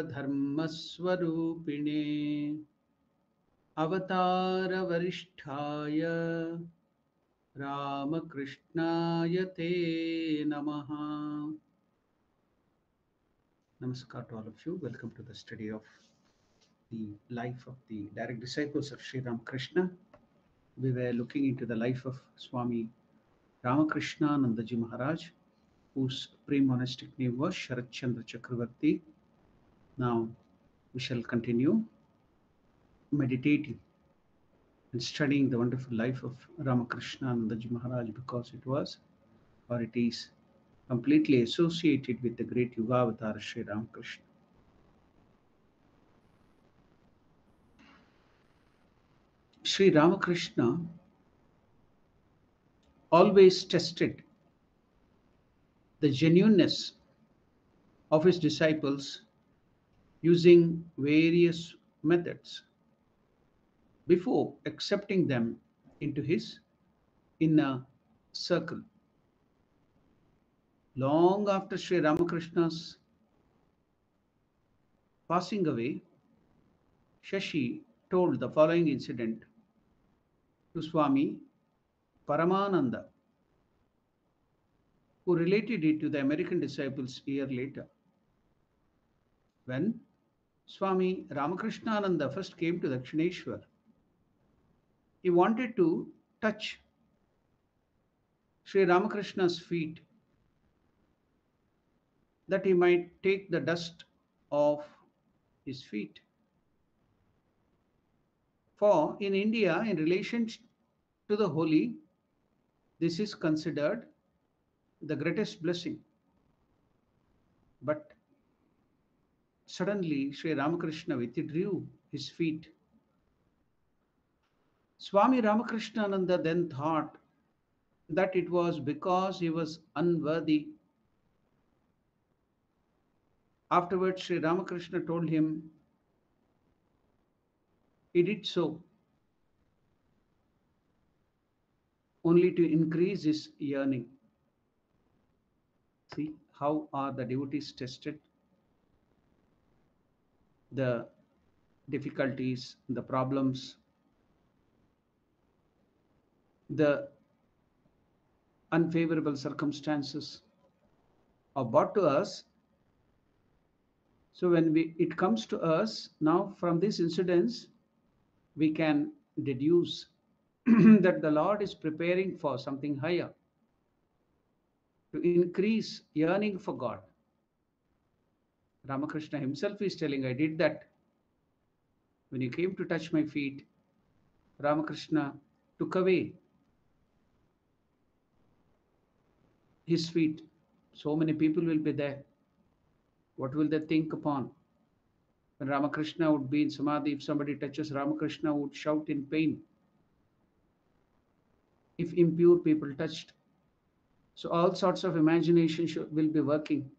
सर्वधर्मस्वरूपिणे अवतारवरिष्ठाय रामकृष्णाय ते नमः। नमस्कार to all of you welcome to the study of the life of the direct disciples of Shri Ramakrishna we were looking in the life of Swami Ramakrishnananda ji Maharaj whose pre-monastic name was Sharachandra Chakravarti. Now we shall continue meditating and studying the wonderful life of Ramakrishnanandaji Maharaj because it was or it is completely associated with the great Yuga avatar Sri Ramakrishna. Sri Ramakrishna always tested the genuineness of his disciples using various methods before accepting them into his inner circle. Long after Sri Ramakrishna's passing away, Shashi told the following incident to Swami Paramananda, who related it to the American disciples a year later. When Swami Ramakrishnananda first came to Dakshineshwar, he wanted to touch Sri Ramakrishna's feet that he might take the dust off his feet. For in India, in relation to the holy, this is considered the greatest blessing. But suddenly Sri Ramakrishna withdrew his feet. Swami Ramakrishnananda then thought that it was because he was unworthy. Afterwards, Sri Ramakrishna told him he did so only to increase his yearning. See how are the devotees tested? The difficulties, the problems, the unfavorable circumstances are brought to us. So when we it comes to us now from these incidents, we can deduce that the Lord is preparing for something higher to increase yearning for God. Ramakrishna himself is telling, I did that. When you came to touch my feet, Ramakrishna took away his feet. So many people will be there. What will they think upon? When Ramakrishna would be in Samadhi, if somebody touches Ramakrishna, would shout in pain. If impure people touched. So all sorts of imagination will be working.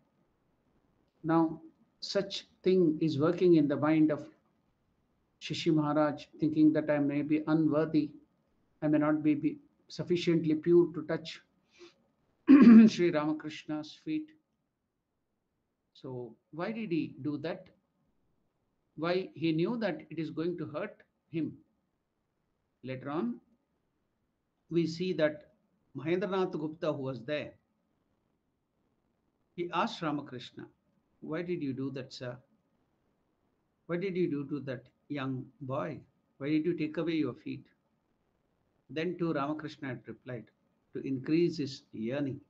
Now, such thing is working in the mind of Shashi Maharaj, thinking that I may be unworthy, I may not be, be sufficiently pure to touch Sri Ramakrishna's feet. So, why did he do that? Why he knew that it is going to hurt him. Later on, we see that Mahendranath Gupta, who was there, he asked Ramakrishna, Why did you do that, sir? Why did you do to that young boy? Why did you take away your feet? Then to Ramakrishna had replied, To increase his yearning.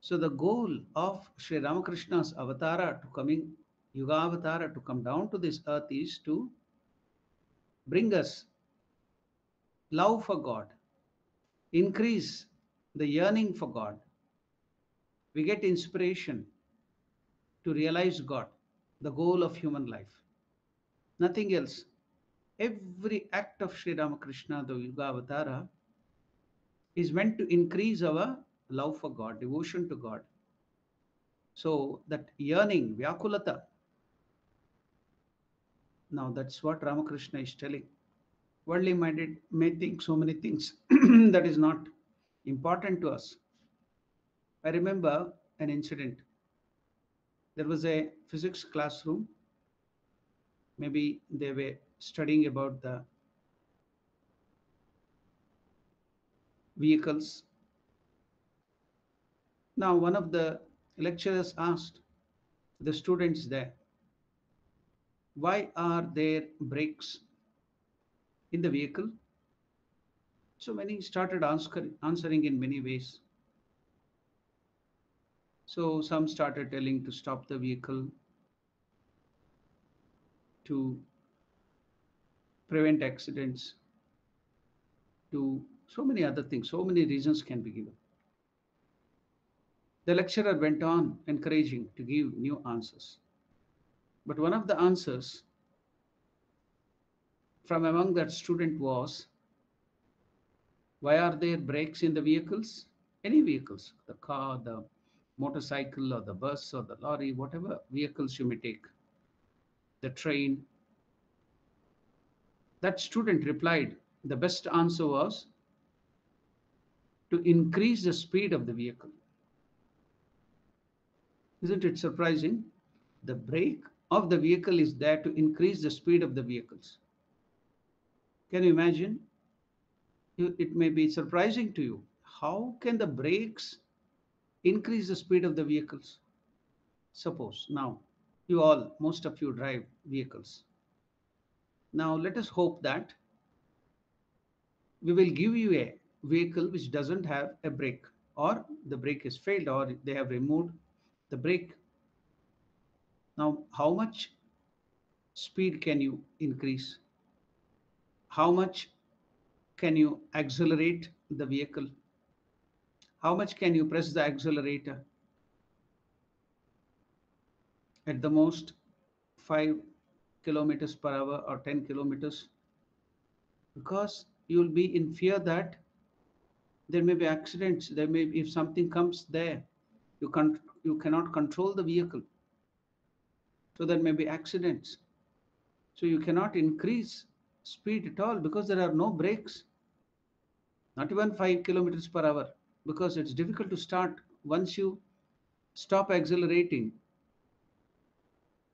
So the goal of Sri Ramakrishna's avatara to coming, Yuga avatara to come down to this earth is to bring us love for God, increase the yearning for God. We get inspiration to realize God, the goal of human life. Nothing else. Every act of Sri Ramakrishna, the Yuga Avatara, is meant to increase our love for God, devotion to God. So that yearning, Vyakulata. Now that's what Ramakrishna is telling. Worldly minded may think so many things that is not important to us. I remember an incident. There was a physics classroom. Maybe they were studying about the vehicles. Now, one of the lecturers asked the students there, why are there brakes in the vehicle? So many started answer, answering in many ways. So some started telling to stop the vehicle, to prevent accidents, to so many other things, so many reasons can be given. The lecturer went on encouraging to give new answers. But one of the answers from among that student was why are there brakes in the vehicles? Any vehicles, the car, the motorcycle, or the bus, or the lorry, whatever vehicles you may take, the train. That student replied, the best answer was to increase the speed of the vehicle. Isn't it surprising? The brake of the vehicle is there to increase the speed of the vehicles. Can you imagine? It may be surprising to you. How can the brakes increase the speed of the vehicles? Suppose now you all, most of you drive vehicles. Now let us hope that we will give you a vehicle which doesn't have a brake or the brake is failed or they have removed the brake. Now, how much speed can you increase? How much can you accelerate the vehicle? How much can you press the accelerator? At the most, 5 kilometers per hour or 10 kilometers. Because you will be in fear that there may be accidents there may if something comes there you can you cannot control the vehicle. So there may be accidents. So you cannot increase speed at all because there are no brakes. Not even 5 kilometers per hour because it's difficult to start once you stop accelerating.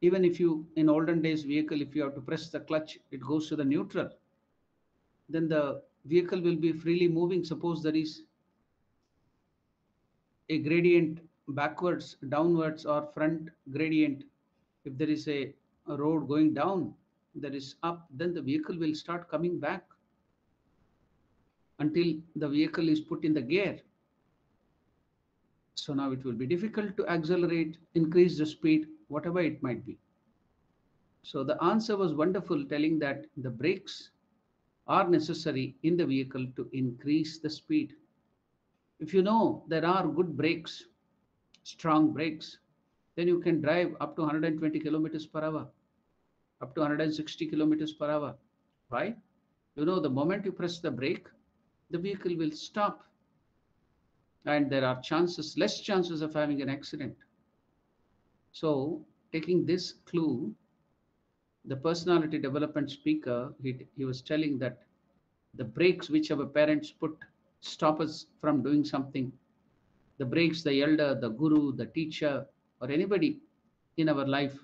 Even if you in olden days vehicle if you have to press the clutch it goes to the neutral then the vehicle will be freely moving. Suppose there is a gradient backwards downwards or front gradient. If there is a, a road going down there is up then the vehicle will start coming back until the vehicle is put in the gear so now it will be difficult to accelerate increase the speed whatever it might be so the answer was wonderful telling that the brakes are necessary in the vehicle to increase the speed if you know there are good brakes strong brakes, then you can drive up to 120 kilometers per hour, up to 160 kilometers per hour. Why? You know, the moment you press the brake, the vehicle will stop. And there are chances, less chances of having an accident. So, taking this clue, the personality development speaker, he, he was telling that the brakes which our parents put stop us from doing something the brakes, the elder, the guru, the teacher, or anybody in our life,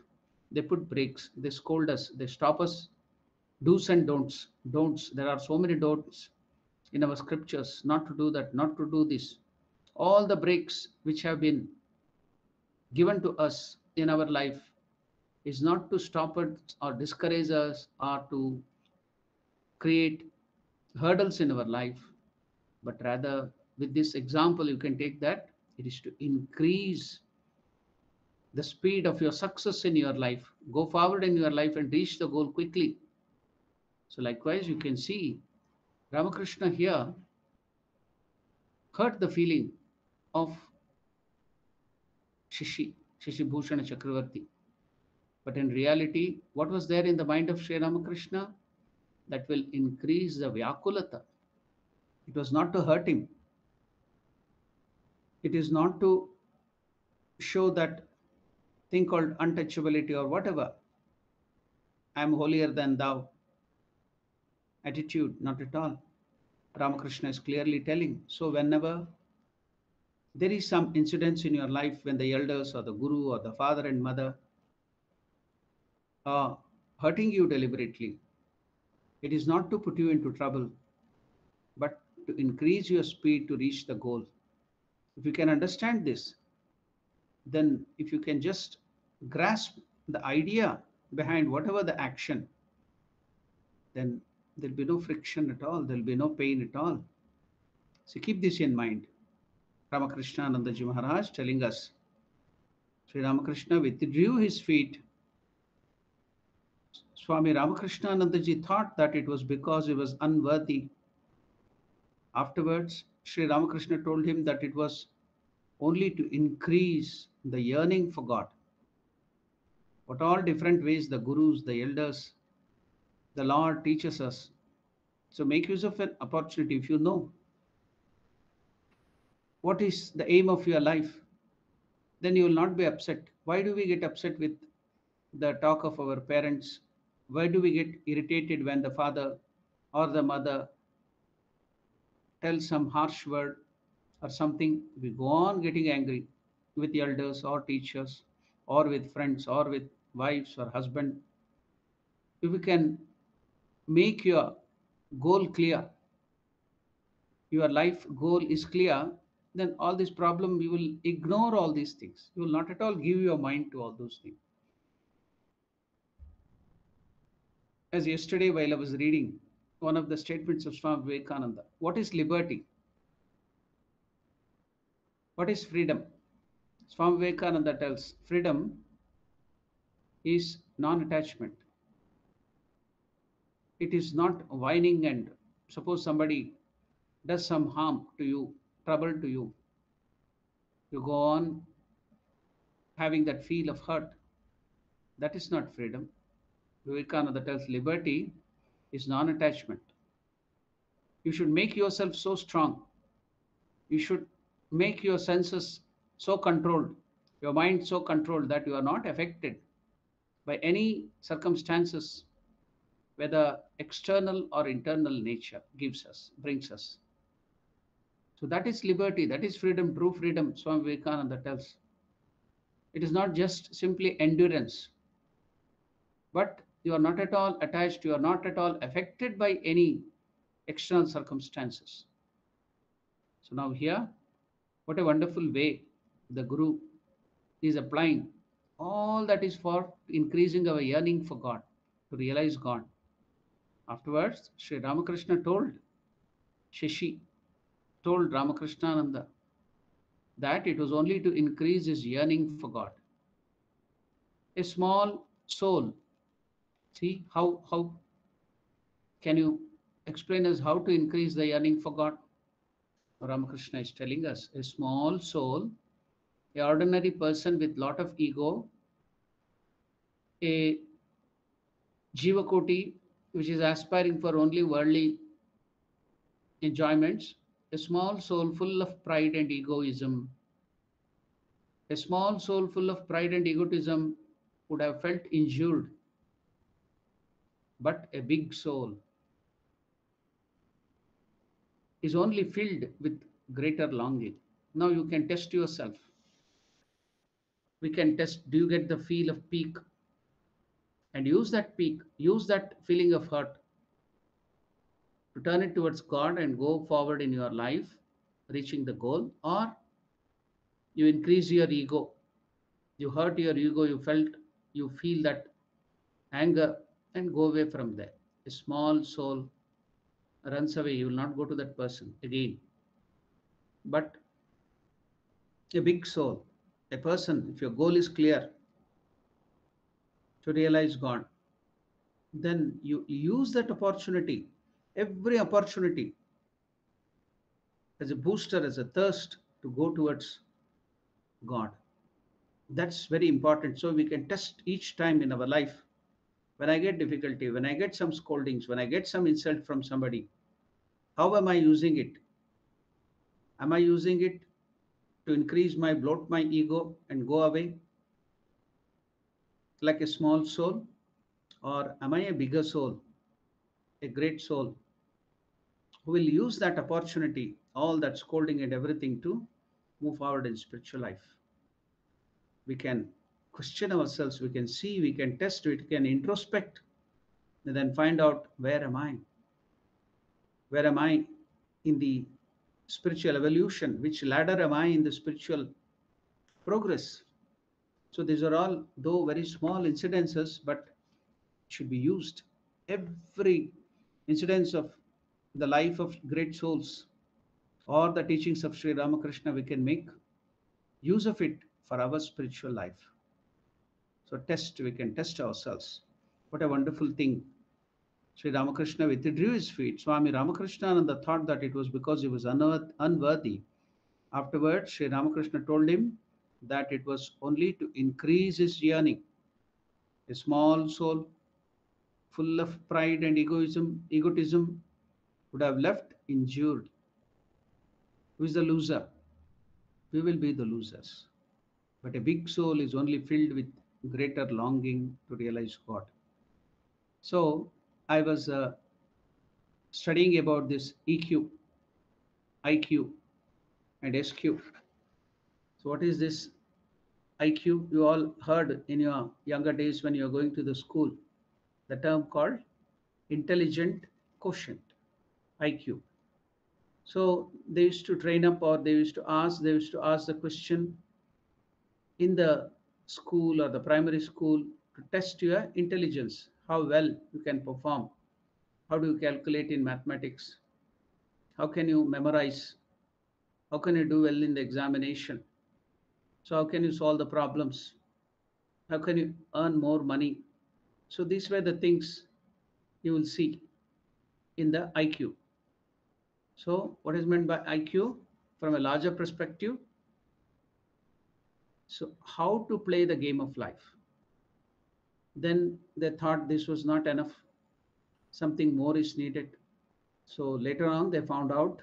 they put brakes, they scold us, they stop us. Do's and don'ts. Don'ts. There are so many don'ts in our scriptures not to do that, not to do this. All the brakes which have been given to us in our life is not to stop it or discourage us or to create hurdles in our life, but rather with this example, you can take that it is to increase the speed of your success in your life. Go forward in your life and reach the goal quickly. So, likewise, you can see Ramakrishna here hurt the feeling of Shashi, Shashi Bhushana Chakravarti. But in reality, what was there in the mind of Sri Ramakrishna? That will increase the Vyakulata. It was not to hurt him, it is not to show that thing called untouchability or whatever. I am holier than thou. Attitude, not at all. Ramakrishna is clearly telling. So, whenever there is some incidents in your life when the elders or the guru or the father and mother are hurting you deliberately. It is not to put you into trouble, but to increase your speed to reach the goal. If you can understand this, then if you can just grasp the idea behind whatever the action, then there'll be no friction at all, there'll be no pain at all. So keep this in mind. Ramakrishnanandaji Maharaj telling us Sri Ramakrishna withdrew his feet. Swami Ramakrishnanandaji thought that it was because he was unworthy. Afterwards, Sri Ramakrishna told him that it was only to increase the yearning for God. What all different ways the gurus, the elders, the Lord teaches us. So make use of an opportunity if you know what is the aim of your life, then you will not be upset. Why do we get upset with the talk of our parents? Why do we get irritated when the father or the mother tells some harsh word or something? We go on getting angry with the elders or teachers or with friends or with wives or husband. If we can make your goal clear, your life goal is clear, then all this problem you will ignore all these things. You will not at all give your mind to all those things. As yesterday while i was reading one of the statements of swami vivekananda what is liberty? What is freedom? Swami vivekananda tells freedom is non-attachment. It is not whining and suppose somebody does some harm to you trouble to you. You go on having that feel of hurt. That is not freedom. Vivekananda tells liberty is non attachment. You should make yourself so strong. You should make your senses so controlled, your mind so controlled that you are not affected by any circumstances, whether external or internal nature gives us, brings us. So that is liberty, that is freedom, true freedom, Swami Vivekananda tells. It is not just simply endurance, but you are not at all attached, you are not at all affected by any external circumstances. So now here, what a wonderful way the Guru is applying all that is for increasing our yearning for God, to realize God. Afterwards, Sri Ramakrishna told Shashi, told Ramakrishnananda that it was only to increase his yearning for God. A small soul. See how how can you explain us how to increase the yearning for God? Ramakrishna is telling us a small soul, a ordinary person with lot of ego, a jivakoti which is aspiring for only worldly enjoyments, a small soul full of pride and egoism. A small soul full of pride and egotism would have felt injured. But a big soul is only filled with greater longing. Now you can test yourself. We can test do you get the feel of pique? And use that pique, use that feeling of hurt to turn it towards God and go forward in your life, reaching the goal, or you increase your ego. You hurt your ego, you felt, you feel that anger and go away from there. A small soul runs away, you will not go to that person again. But a big soul, a person, if your goal is clear to realize God, then you use that opportunity every opportunity as a booster, as a thirst to go towards God. That's very important. So we can test each time in our life. When I get difficulty, when I get some scoldings, when I get some insult from somebody, how am I using it? Am I using it to increase my bloat my ego and go away like a small soul? Or am I a bigger soul, a great soul will use that opportunity, all that scolding and everything to move forward in spiritual life. We can question ourselves, we can see, we can test, we can introspect, and then find out where am I? Where am I in the spiritual evolution? Which ladder am I in the spiritual progress? So these are all, though very small incidences, but should be used. Every incidence of the life of great souls or the teachings of Sri Ramakrishna, we can make use of it for our spiritual life. So test, we can test ourselves. What a wonderful thing. Sri Ramakrishna withdrew his feet. Swami Ramakrishnananda thought that it was because he was unworthy. Afterwards, Sri Ramakrishna told him that it was only to increase his yearning. A small soul full of pride and egoism, egotism would have left injured. Who is the loser? We will be the losers. But a big soul is only filled with greater longing to realize God. So I was uh, studying about this EQ, IQ, and SQ. So what is this IQ? You all heard in your younger days when you are going to the school, the term called intelligent quotient, IQ. So they used to train up or they used to ask, they used to ask the question in the school or the primary school to test your intelligence, how well you can perform, how do you calculate in mathematics, how can you memorize, how can you do well in the examination, so how can you solve the problems, how can you earn more money. So these were the things you will see in the IQ. So what is meant by IQ from a larger perspective? So, how to play the game of life? Then they thought this was not enough, something more is needed. So, later on, they found out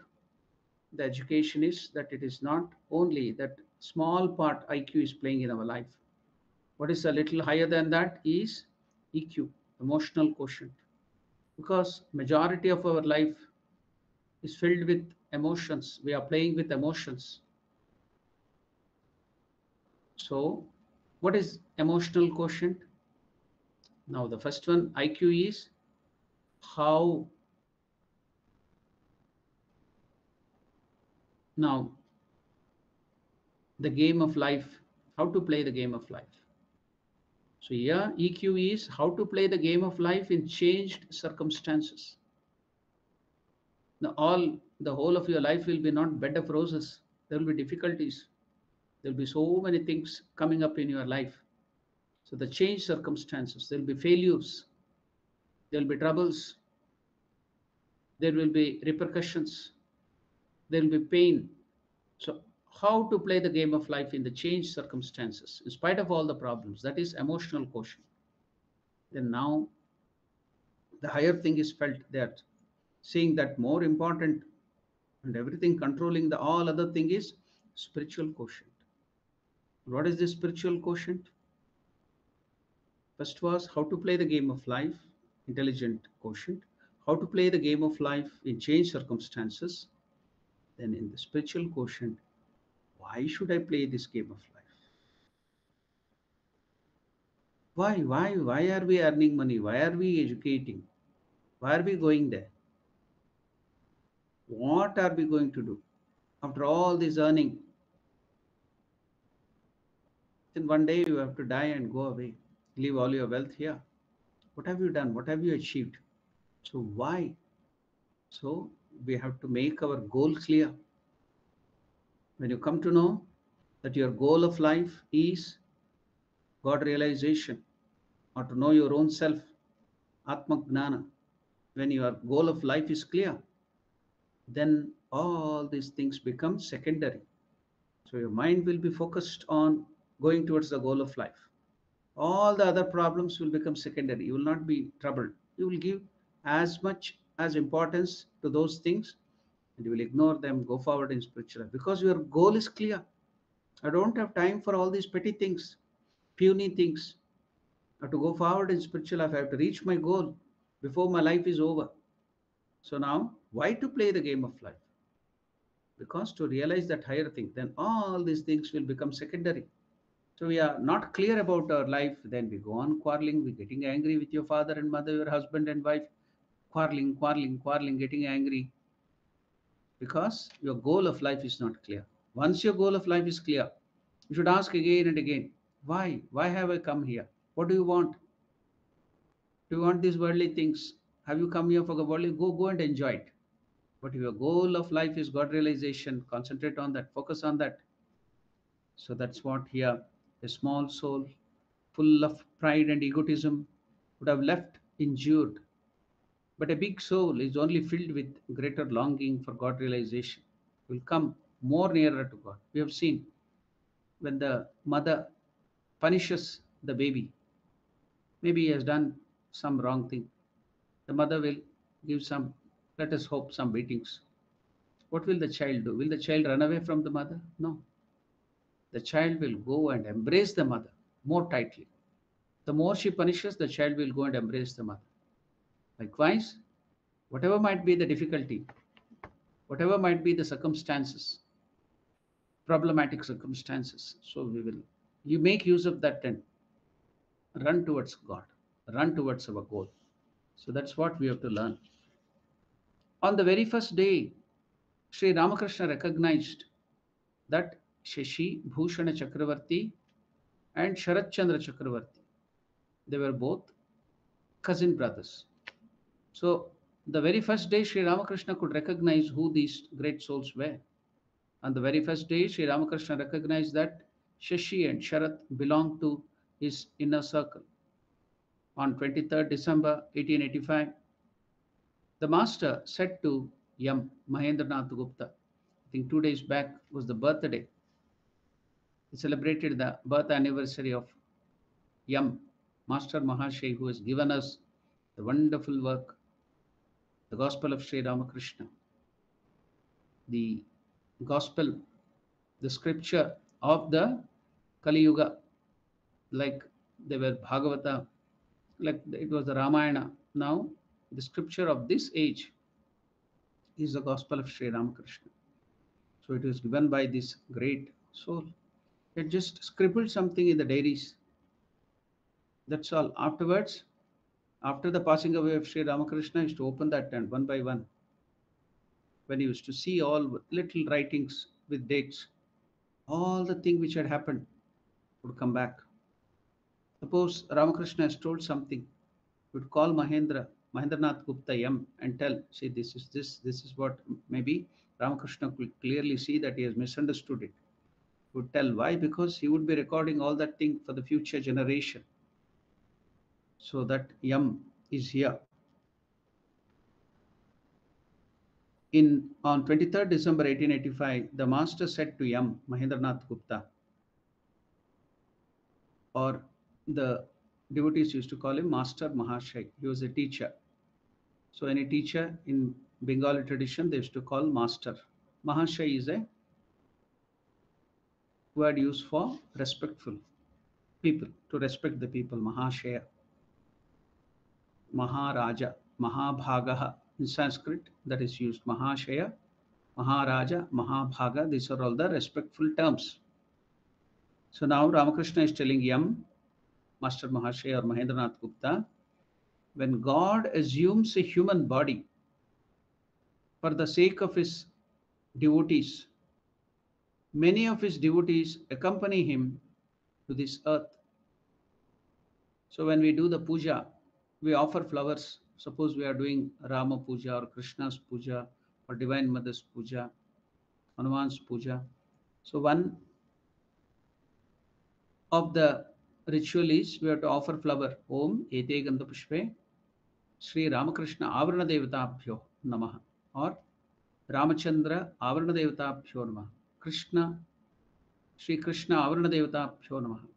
the education is that it is not only that small part IQ is playing in our life. What is a little higher than that is EQ, emotional quotient. Because majority of our life is filled with emotions. We are playing with emotions. So, what is emotional quotient? Now, the first one, IQ, is how. Now, the game of life, how to play the game of life. So, here, EQ is how to play the game of life in changed circumstances. Now, all the whole of your life will be not bed of roses. There will be difficulties There'll be so many things coming up in your life. So the change circumstances, there'll be failures, there'll be troubles, there will be repercussions, there will be pain. So how to play the game of life in the changed circumstances, in spite of all the problems, that is emotional quotient. Then now the higher thing is felt that seeing that more important and everything controlling the all other thing is spiritual quotient. What is the spiritual quotient? First was how to play the game of life, intelligent quotient, how to play the game of life in changed circumstances. Then in the spiritual quotient, why should I play this game of life? Why, why, why are we earning money? Why are we educating? Why are we going there? What are we going to do? After all this earning, then one day you have to die and go away, leave all your wealth here. What have you done? What have you achieved? So, why? So, we have to make our goal clear. When you come to know that your goal of life is God realization or to know your own self, Atma Gnana, when your goal of life is clear, then all these things become secondary. So your mind will be focused on going towards the goal of life. All the other problems will become secondary. You will not be troubled. You will give as much as importance to those things and you will ignore them, go forward in spiritual life because your goal is clear. I don't have time for all these petty things, puny things. Have to go forward in spiritual life. I have to reach my goal before my life is over. So now, why to play the game of life? Because to realize that higher thing, then all these things will become secondary. So we are not clear about our life, then we go on quarreling, we're getting angry with your father and mother, your husband and wife, quarreling, quarreling, quarreling, getting angry. Because your goal of life is not clear. Once your goal of life is clear, you should ask again and again, why? Why have I come here? What do you want? Do you want these worldly things? Have you come here for the worldly? Go, go and enjoy it. But your goal of life is God realization, concentrate on that, focus on that. So that's what here a small soul full of pride and egotism would have left injured. But a big soul is only filled with greater longing for God realization, will come more nearer to God. We have seen when the mother punishes the baby, maybe he has done some wrong thing. The mother will give some, let us hope, some beatings. What will the child do? Will the child run away from the mother? No. The child will go and embrace the mother more tightly. The more she punishes, the child will go and embrace the mother. Likewise, whatever might be the difficulty, whatever might be the circumstances, problematic circumstances, so we will, you make use of that and run towards God, run towards our goal. So that's what we have to learn. On the very first day, Sri Ramakrishna recognized that Shashi Bhushana Chakravarti and Sharat Chandra Chakravarti, they were both cousin brothers. So the very first day, Sri Ramakrishna could recognize who these great souls were. On the very first day, Sri Ramakrishna recognized that Shashi and Sharat belonged to his inner circle. On 23rd December 1885, the master said to Yam Mahendranath Gupta, I think two days back was the birthday. He celebrated the birth anniversary of Yam Master Mahashay, who has given us the wonderful work, the Gospel of Sri Ramakrishna. The Gospel, the scripture of the Kali Yuga, like they were Bhagavata, like it was the Ramayana. Now, the scripture of this age is the Gospel of Sri Ramakrishna. So it was given by this great soul. It just scribbled something in the diaries. That's all. Afterwards, after the passing away of Sri Ramakrishna, he used to open that and one by one. When he used to see all little writings with dates, all the thing which had happened would come back. Suppose Ramakrishna has told something, would call Mahendra, Mahendranath Gupta M and tell, see, this is this, this is what maybe Ramakrishna could clearly see that he has misunderstood it. Would tell why? Because he would be recording all that thing for the future generation. So that M is here. In on 23rd December 1885, the master said to M Mahendranath Gupta, or the devotees used to call him Master Mahashay. He was a teacher. So any teacher in Bengali tradition, they used to call master. Mahashay is a word used for respectful people, to respect the people, Mahashaya. Maharaja, Mahabhagaha in Sanskrit, that is used Mahashaya, Maharaja, Mahabhaga, these are all the respectful terms. So now Ramakrishna is telling M, Master Mahashaya or Mahendranath Gupta, when God assumes a human body for the sake of his devotees, many of his devotees accompany him to this earth. So when we do the puja, we offer flowers. Suppose we are doing Rama puja or Krishna's puja or Divine Mother's puja, Hanuman's puja. So one of the ritual is we have to offer flower. Om Ete Gandha Pushpe Sri Ramakrishna Avarana Devatabhyo Namaha or Ramachandra Avarana Devatabhyo Namaha. Krishna Sri Krishna Avarana Devatabhyo Namaha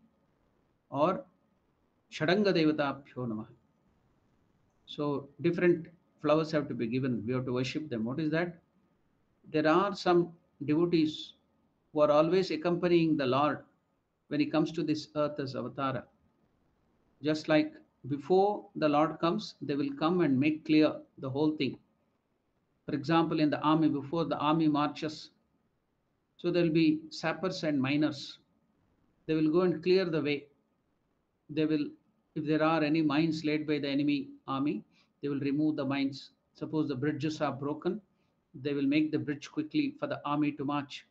or Shadanga Devatabhyo Namaha. So different flowers have to be given. We have to worship them. What is that? There are some devotees who are always accompanying the Lord when he comes to this earth as avatara. Just like before the Lord comes, they will come and make clear the whole thing. For example, in the army, before the army marches So there will be sappers and miners. They will go and clear the way. They will, if there are any mines laid by the enemy army, they will remove the mines. Suppose the bridges are broken, they will make the bridge quickly for the army to march.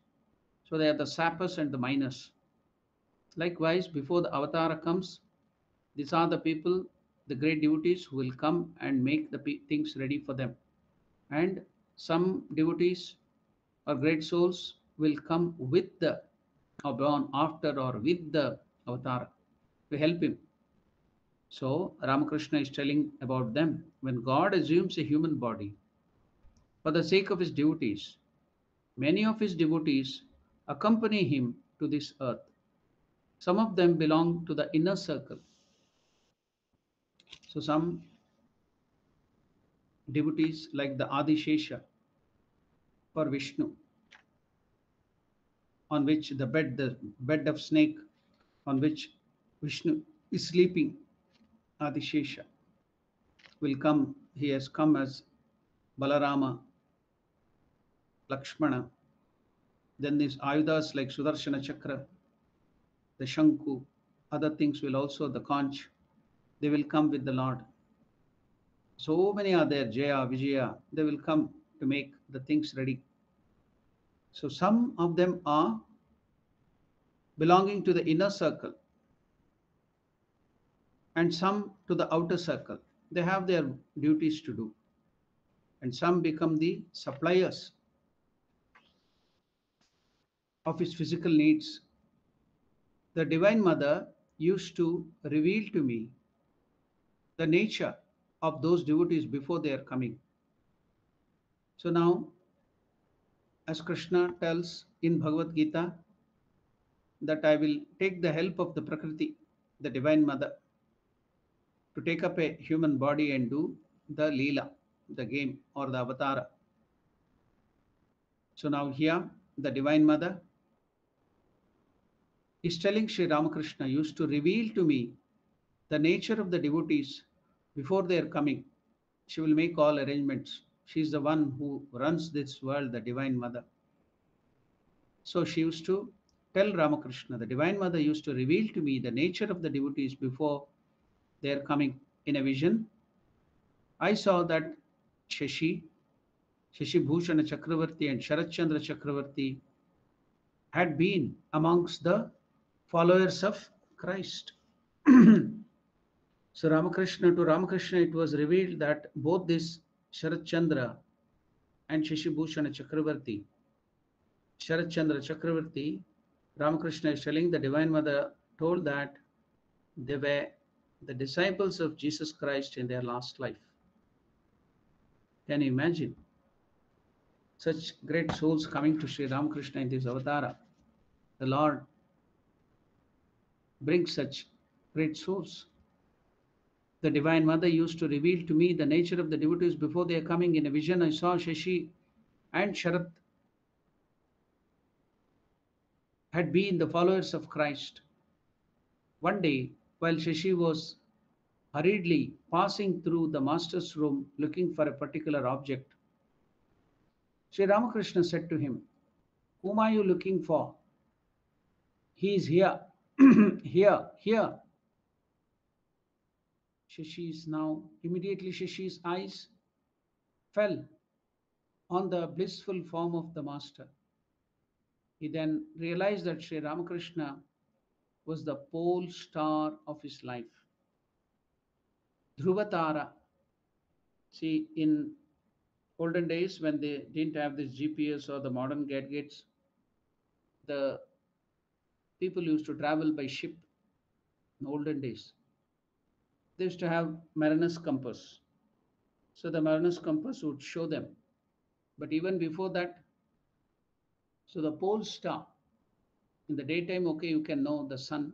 So they are the sappers and the miners. Likewise, before the avatara comes, these are the people, the great devotees who will come and make the things ready for them. And some devotees or great souls will come with the or born after or with the avatar to help him. So Ramakrishna is telling about them. When God assumes a human body for the sake of his devotees, many of his devotees accompany him to this earth. Some of them belong to the inner circle. So some devotees like the Adishesha for Vishnu, on which the bed, the bed of snake, on which Vishnu is sleeping, Adishesha will come. He has come as Balarama, Lakshmana. Then these Ayudas like Sudarshana Chakra, the Shanku, other things will also, the conch, they will come with the Lord. So many are there, Jaya, Vijaya, they will come to make the things ready. So some of them are belonging to the inner circle and some to the outer circle. They have their duties to do. And some become the suppliers of his physical needs. The Divine Mother used to reveal to me the nature of those devotees before they are coming. So now, as Krishna tells in Bhagavad Gita, that I will take the help of the Prakriti, the Divine Mother, to take up a human body and do the Leela, the game or the Avatara. So now here, the Divine Mother is telling Sri Ramakrishna used to reveal to me the nature of the devotees before they are coming. She will make all arrangements. She is the one who runs this world, the Divine Mother. So she used to tell Ramakrishna, the Divine Mother used to reveal to me the nature of the devotees before they are coming in a vision. I saw that Shashi, Shashi Bhushana Chakravarti and Sharat Chandra Chakravarti had been amongst the followers of Christ. so Ramakrishna to Ramakrishna it was revealed that both this Sharat Chandra and Shashi Bhushana Chakravarti, Sharat Chandra Chakravarti, Ramakrishna is telling the Divine Mother told that they were the disciples of Jesus Christ in their last life. Can you imagine? Such great souls coming to Sri Ramakrishna in this avatara. The Lord brings such great souls. The Divine Mother used to reveal to me the nature of the devotees before they are coming. In a vision, I saw Shashi and Sharat had been the followers of Christ. One day, while Shashi was hurriedly passing through the master's room looking for a particular object. Sri Ramakrishna said to him, Whom are you looking for? He is here, here, here. Shashi's now, immediately Shashi's eyes fell on the blissful form of the master. He then realized that Sri Ramakrishna was the pole star of his life. Dhruvatara. See, in olden days when they didn't have this GPS or the modern gadgets, the people used to travel by ship in olden days. They used to have mariner's compass. So the mariner's compass would show them. But even before that, so the pole star, in the daytime, okay, you can know the sun,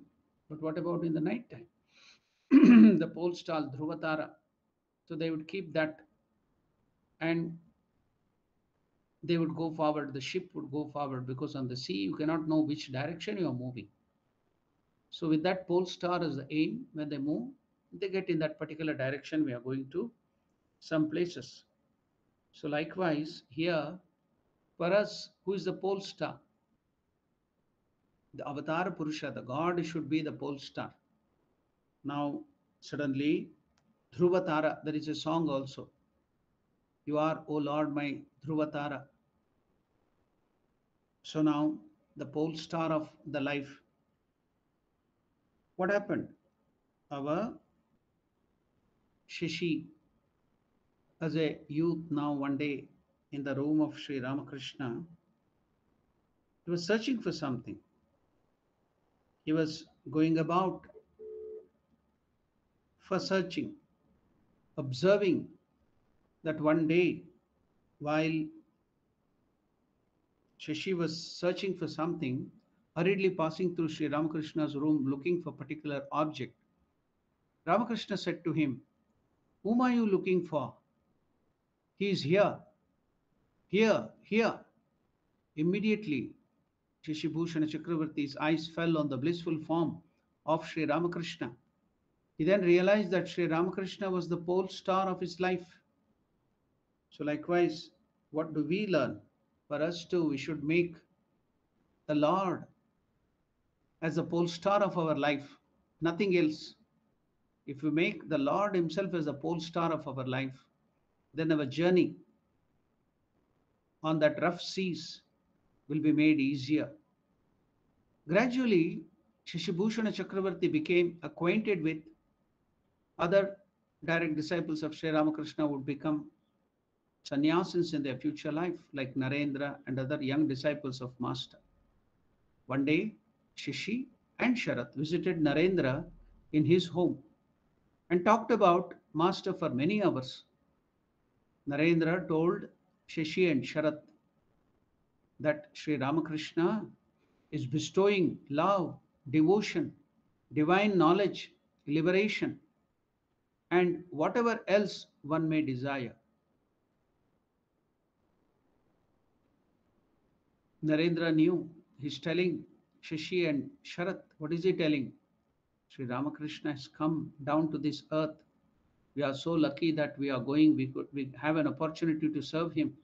but what about in the night time? the pole star Dhruvatara. So they would keep that and they would go forward. The ship would go forward because on the sea you cannot know which direction you are moving. So with that pole star as the aim, when they move, they get in that particular direction we are going to some places. So likewise here, for us, who is the pole star? The Avatar Purusha, the God should be the pole star. Now, suddenly, Dhruvatara, there is a song also. You are, O Lord, my Dhruvatara. So now, the pole star of the life. What happened? Our Shashi, as a youth now one day in the room of Sri Ramakrishna, he was searching for something. He was going about for searching, observing that one day while Shashi was searching for something, hurriedly passing through Sri Ramakrishna's room looking for particular object. Ramakrishna said to him, Whom are you looking for? He is here. Here, here. Immediately, Shashibhushana Chakravarti's eyes fell on the blissful form of Sri Ramakrishna. He then realized that Sri Ramakrishna was the pole star of his life. So, likewise, what do we learn? For us too, we should make the Lord as the pole star of our life, nothing else. If we make the Lord Himself as the pole star of our life, then our journey on that rough seas will be made easier. Gradually, Shashibhushana Chakravarti became acquainted with other direct disciples of Sri Ramakrishna would become sannyasins in their future life, like Narendra and other young disciples of Master. One day, Shashi and Sharat visited Narendra in his home and talked about Master for many hours. Narendra told Shashi and Sharat that Sri Ramakrishna is bestowing love, devotion, divine knowledge, liberation, and whatever else one may desire. Narendra knew. He's telling Shashi and Sharat, what is he telling? Sri Ramakrishna has come down to this earth. We are so lucky that we are going, we could we have an opportunity to serve him.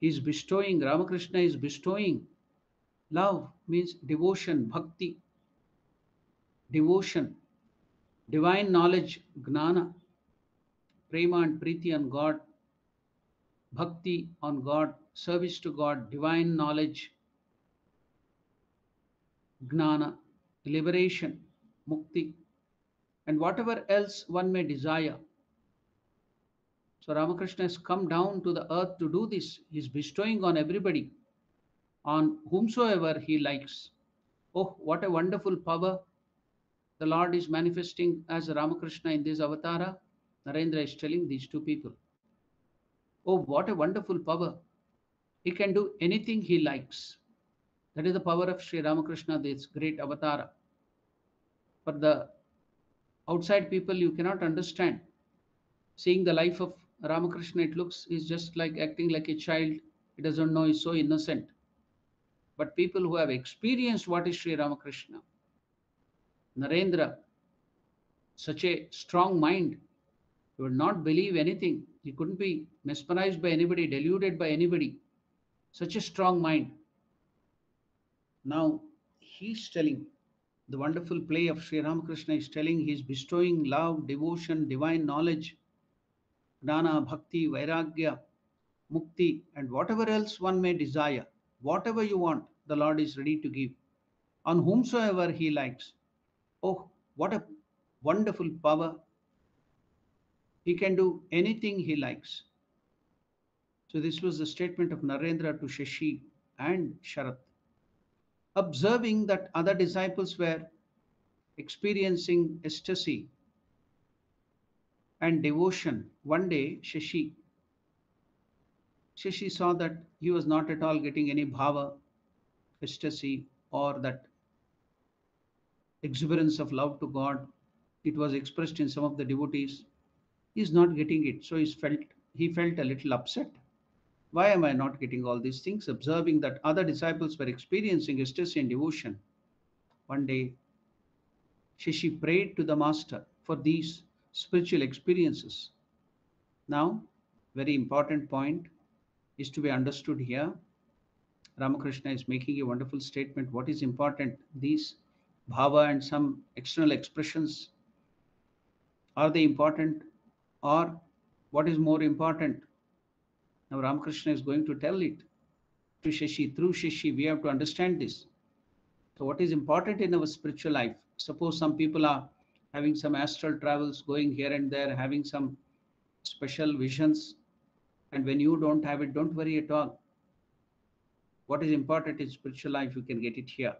He is bestowing, Ramakrishna is bestowing. Love means devotion, bhakti, devotion, divine knowledge, gnana, prema and preeti on God, bhakti on God, service to God, divine knowledge, gnana, liberation, mukti, and whatever else one may desire. So Ramakrishna has come down to the earth to do this. He is bestowing on everybody, on whomsoever he likes. Oh, what a wonderful power the Lord is manifesting as Ramakrishna in this avatara. Narendra is telling these two people. Oh, what a wonderful power. He can do anything he likes. That is the power of Sri Ramakrishna, this great avatara. For the outside people, you cannot understand. Seeing the life of Ramakrishna, it looks is just like acting like a child. He doesn't know, he's so innocent. But people who have experienced what is Sri Ramakrishna, Narendra, such a strong mind, he would not believe anything. He couldn't be mesmerized by anybody, deluded by anybody. Such a strong mind. Now he's telling the wonderful play of Sri Ramakrishna is telling he's bestowing love, devotion, divine knowledge, gnana, bhakti, vairagya, mukti, and whatever else one may desire, whatever you want, the Lord is ready to give on whomsoever he likes. Oh, what a wonderful power! He can do anything he likes. So, this was the statement of Narendra to Shashi and Sharat. Observing that other disciples were experiencing ecstasy and devotion, one day Shashi, Shashi saw that he was not at all getting any bhava, ecstasy, or that exuberance of love to God. It was expressed in some of the devotees. Is not getting it, so he felt he felt a little upset. Why am I not getting all these things? Observing that other disciples were experiencing ecstasy and devotion. One day, Shashi prayed to the Master for these spiritual experiences. Now, very important point is to be understood here. Ramakrishna is making a wonderful statement. What is important? These bhava and some external expressions are they important or what is more important? Now Ramakrishna is going to tell it to Shashi. Through Shashi, we have to understand this. So, what is important in our spiritual life? Suppose some people are having some astral travels, going here and there, having some special visions, and when you don't have it, don't worry at all. What is important in spiritual life, you can get it here.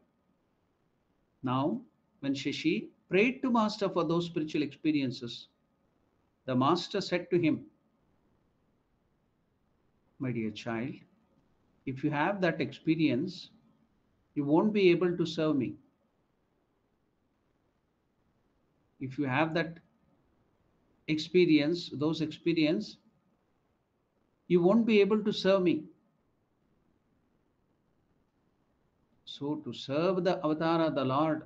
Now, when Shashi prayed to Master for those spiritual experiences, the Master said to him, My dear child, if you have that experience, you won't be able to serve me. If you have that experience, those experience, you won't be able to serve me. So to serve the avatara, the Lord,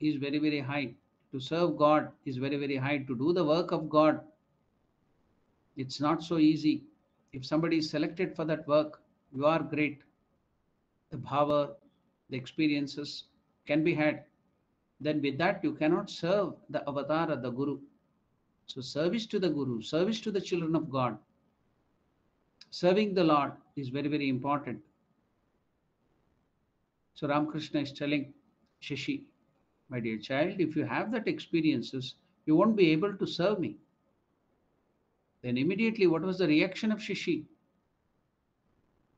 is very, very high. To serve God is very, very high. To do the work of God, it's not so easy. If somebody is selected for that work, you are great. The bhava, the experiences can be had. Then with that, you cannot serve the avatara, the Guru. So service to the Guru, service to the children of God, serving the Lord is very, very important. So Ramakrishna is telling Shashi, my dear child, if you have that experiences, you won't be able to serve me. Then immediately, what was the reaction of Shashi?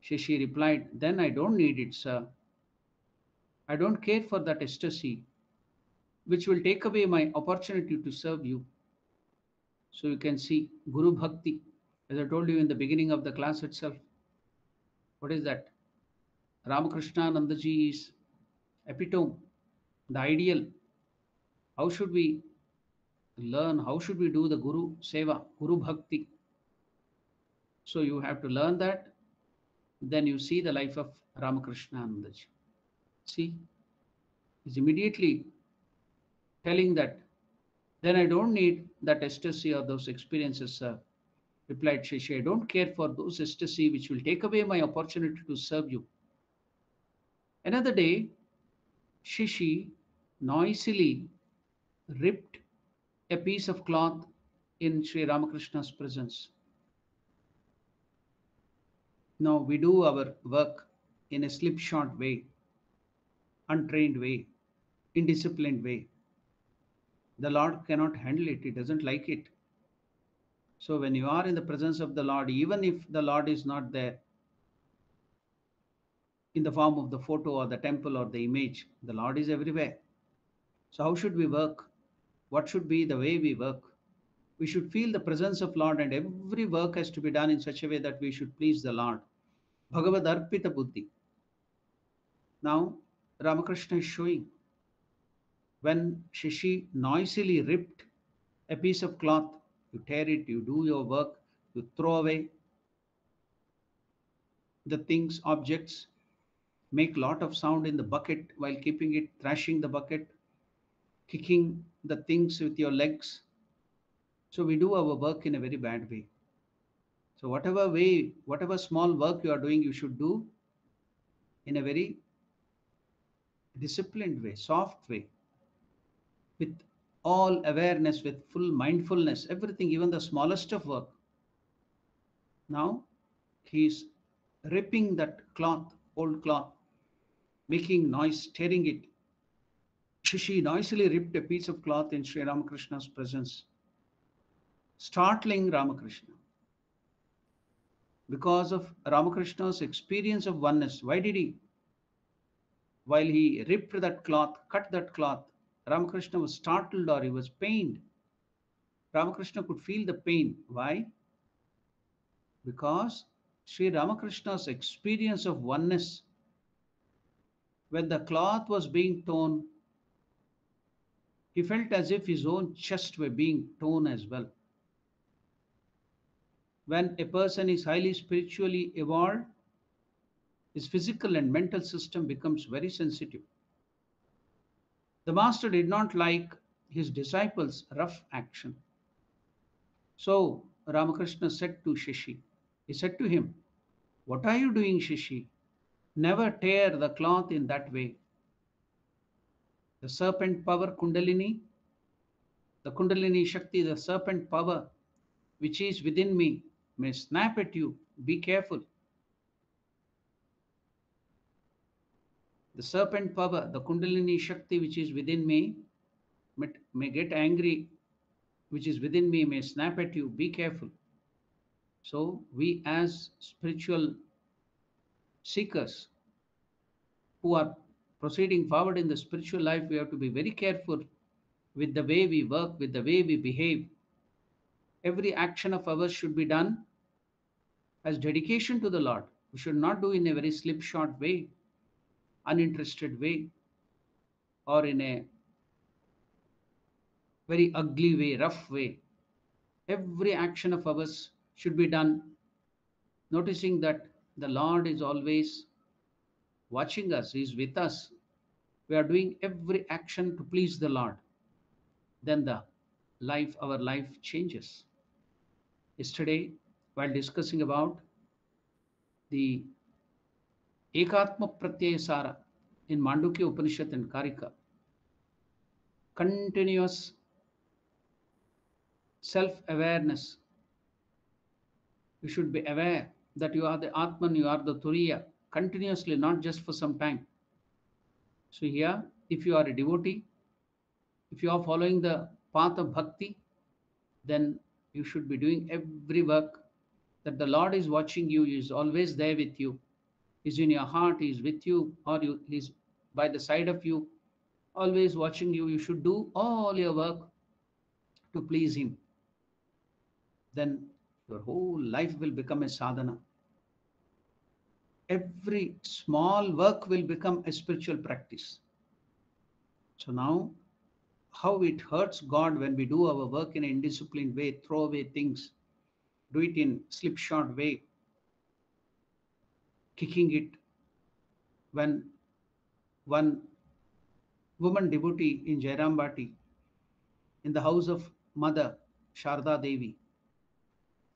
Shashi replied, Then I don't need it, sir. I don't care for that ecstasy, which will take away my opportunity to serve you. So you can see Guru Bhakti, as I told you in the beginning of the class itself. What is that? Ramakrishnanandaji is epitome, the ideal. How should we learn? How should we do the Guru Seva, Guru Bhakti? So you have to learn that. Then you see the life of Ramakrishnanandaji. See, he's immediately telling that. Then I don't need that ecstasy or those experiences, sir. Replied Shashi, I don't care for those ecstasy which will take away my opportunity to serve you. Another day, Shashi noisily ripped a piece of cloth in Sri Ramakrishna's presence. Now we do our work in a slipshod way, untrained way, indisciplined way. The Lord cannot handle it, He doesn't like it. So when you are in the presence of the Lord, even if the Lord is not there, in the form of the photo or the temple or the image. The Lord is everywhere. So how should we work? What should be the way we work? We should feel the presence of Lord and every work has to be done in such a way that we should please the Lord. Bhagavad Arpita Buddhi. Now, Ramakrishna is showing when Shashi noisily ripped a piece of cloth, you tear it, you do your work, you throw away the things, objects, make lot of sound in the bucket while keeping it thrashing the bucket kicking the things with your legs. So we do our work in a very bad way. So whatever way whatever small work you are doing you should do in a very disciplined way soft way with all awareness with full mindfulness everything even the smallest of work. Now he is ripping that cloth old cloth making noise, tearing it. Shashi noisily ripped a piece of cloth in Sri Ramakrishna's presence, startling Ramakrishna. Because of Ramakrishna's experience of oneness, why did he? While he ripped that cloth, cut that cloth, Ramakrishna was startled or he was pained. Ramakrishna could feel the pain. Why? Because Sri Ramakrishna's experience of oneness when the cloth was being torn, he felt as if his own chest were being torn as well. When a person is highly spiritually evolved, his physical and mental system becomes very sensitive. The master did not like his disciples' rough action. So Ramakrishna said to Shashi, he said to him, What are you doing, Shashi? Never tear the cloth in that way. The serpent power, Kundalini, the Kundalini Shakti, the serpent power which is within me, may snap at you. Be careful. The serpent power, the Kundalini Shakti which is within me, may, get angry, which is within me, may snap at you. Be careful. So, we as spiritual seekers who are proceeding forward in the spiritual life, we have to be very careful with the way we work, with the way we behave. Every action of ours should be done as dedication to the Lord. We should not do in a very slipshod way, uninterested way, or in a very ugly way, rough way. Every action of ours should be done noticing that the Lord is always watching us, He is with us. We are doing every action to please the Lord. Then the life, our life changes. Yesterday, while discussing about the Ekatma Pratyayasara in Mandukya Upanishad and Karika, continuous self awareness. You should be aware that you are the Atman, you are the Turiya, continuously, not just for some time. So, here, if you are a devotee, if you are following the path of bhakti, then you should be doing every work that the Lord is watching you, He is always there with you, is in your heart, He is with you, or you, He's by the side of you, always watching you. You should do all your work to please Him. Then your whole life will become a sadhana. Every small work will become a spiritual practice. So now, how it hurts God when we do our work in an indisciplined way, throw away things, do it in slipshod way, kicking it. When one woman devotee in Jairambati, in the house of Mother Sharda Devi,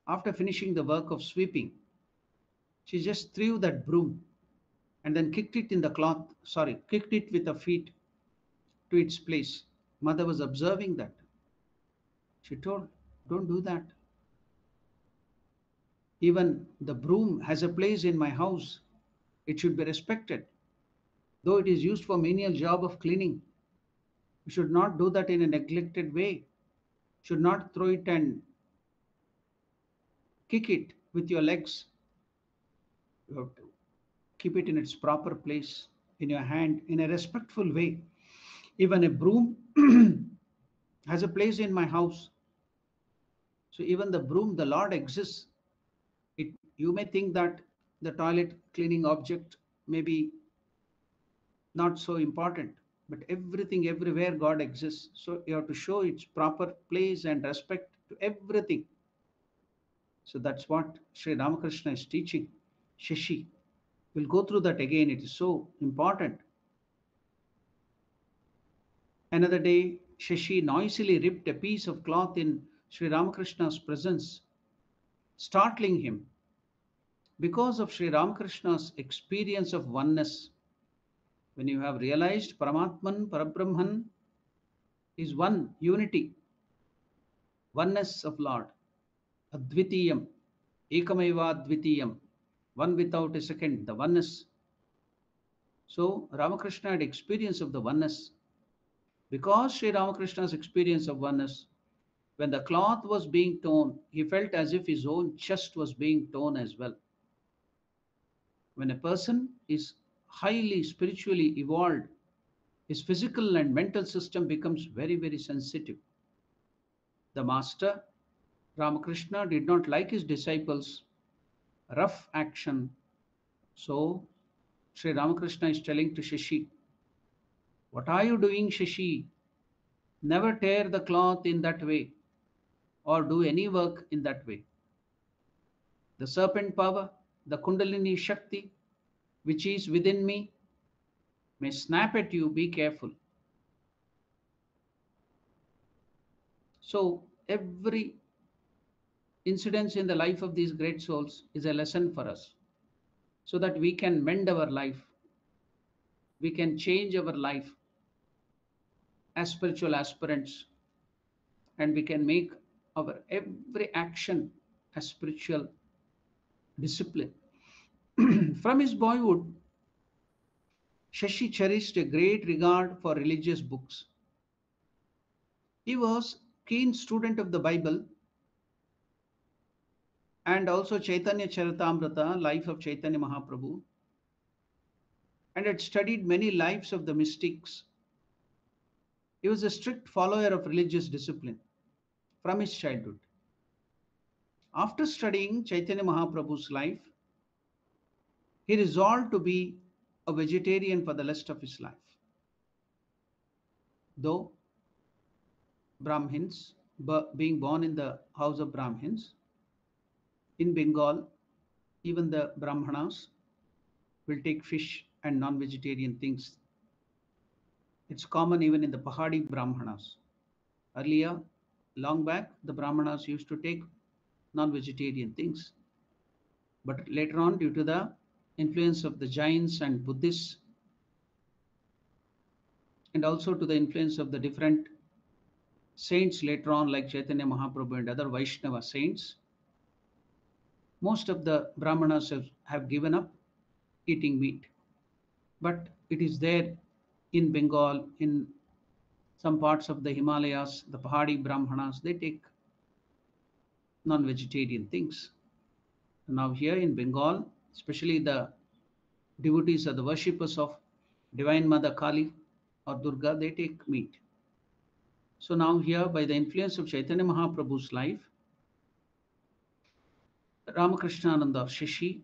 after finishing the work of sweeping, she just threw that broom and then kicked it in the cloth, sorry, kicked it with her feet to its place. Mother was observing that. She told, Don't do that. Even the broom has a place in my house. It should be respected. Though it is used for menial job of cleaning, you should not do that in a neglected way. Should not throw it and kick it with your legs. You have to keep it in its proper place in your hand in a respectful way. Even a broom has a place in my house. So even the broom, the Lord exists. It you may think that the toilet cleaning object may be not so important, but everything everywhere God exists. So you have to show its proper place and respect to everything. So that's what Sri Ramakrishna is teaching. Shashi. We'll go through that again. It is so important. Another day, Shashi noisily ripped a piece of cloth in Sri Ramakrishna's presence, startling him. Because of Sri Ramakrishna's experience of oneness, when you have realized Paramatman, Parabrahman is one unity, oneness of Lord, Advitiyam, Ekameva Advitiyam, one without a second, the oneness. So Ramakrishna had experience of the oneness. Because Sri Ramakrishna's experience of oneness, when the cloth was being torn, he felt as if his own chest was being torn as well. When a person is highly spiritually evolved, his physical and mental system becomes very, very sensitive. The master, Ramakrishna, did not like his disciples' rough action. So, Sri Ramakrishna is telling to Shashi, What are you doing, Shashi? Never tear the cloth in that way or do any work in that way. The serpent power, the Kundalini Shakti, which is within me, may snap at you. Be careful. So, every incident in the life of these great souls is a lesson for us. so that we can mend our life, we can change our life as spiritual aspirants, and we can make our every action a spiritual discipline. From his boyhood, Shashi cherished a great regard for religious books. He was keen student of the Bible and also Chaitanya Charitamrita, life of Chaitanya Mahaprabhu, and had studied many lives of the mystics. He was a strict follower of religious discipline from his childhood. After studying Chaitanya Mahaprabhu's life, he resolved to be a vegetarian for the rest of his life. Though Brahmins, being born in the house of Brahmins, in Bengal, even the Brahmanas will take fish and non vegetarian things. It's common even in the Pahadi Brahmanas. Earlier, long back, the Brahmanas used to take non vegetarian things. But later on, due to the influence of the Jains and Buddhists, and also to the influence of the different saints later on, like Chaitanya Mahaprabhu and other Vaishnava saints, most of the Brahmanas have, have given up eating meat. But it is there in Bengal, in some parts of the Himalayas, the Pahadi Brahmanas, they take non vegetarian things. Now, here in Bengal, especially the devotees or the worshippers of Divine Mother Kali or Durga, they take meat. So, now, here by the influence of Chaitanya Mahaprabhu's life, Ramakrishnananda Shashi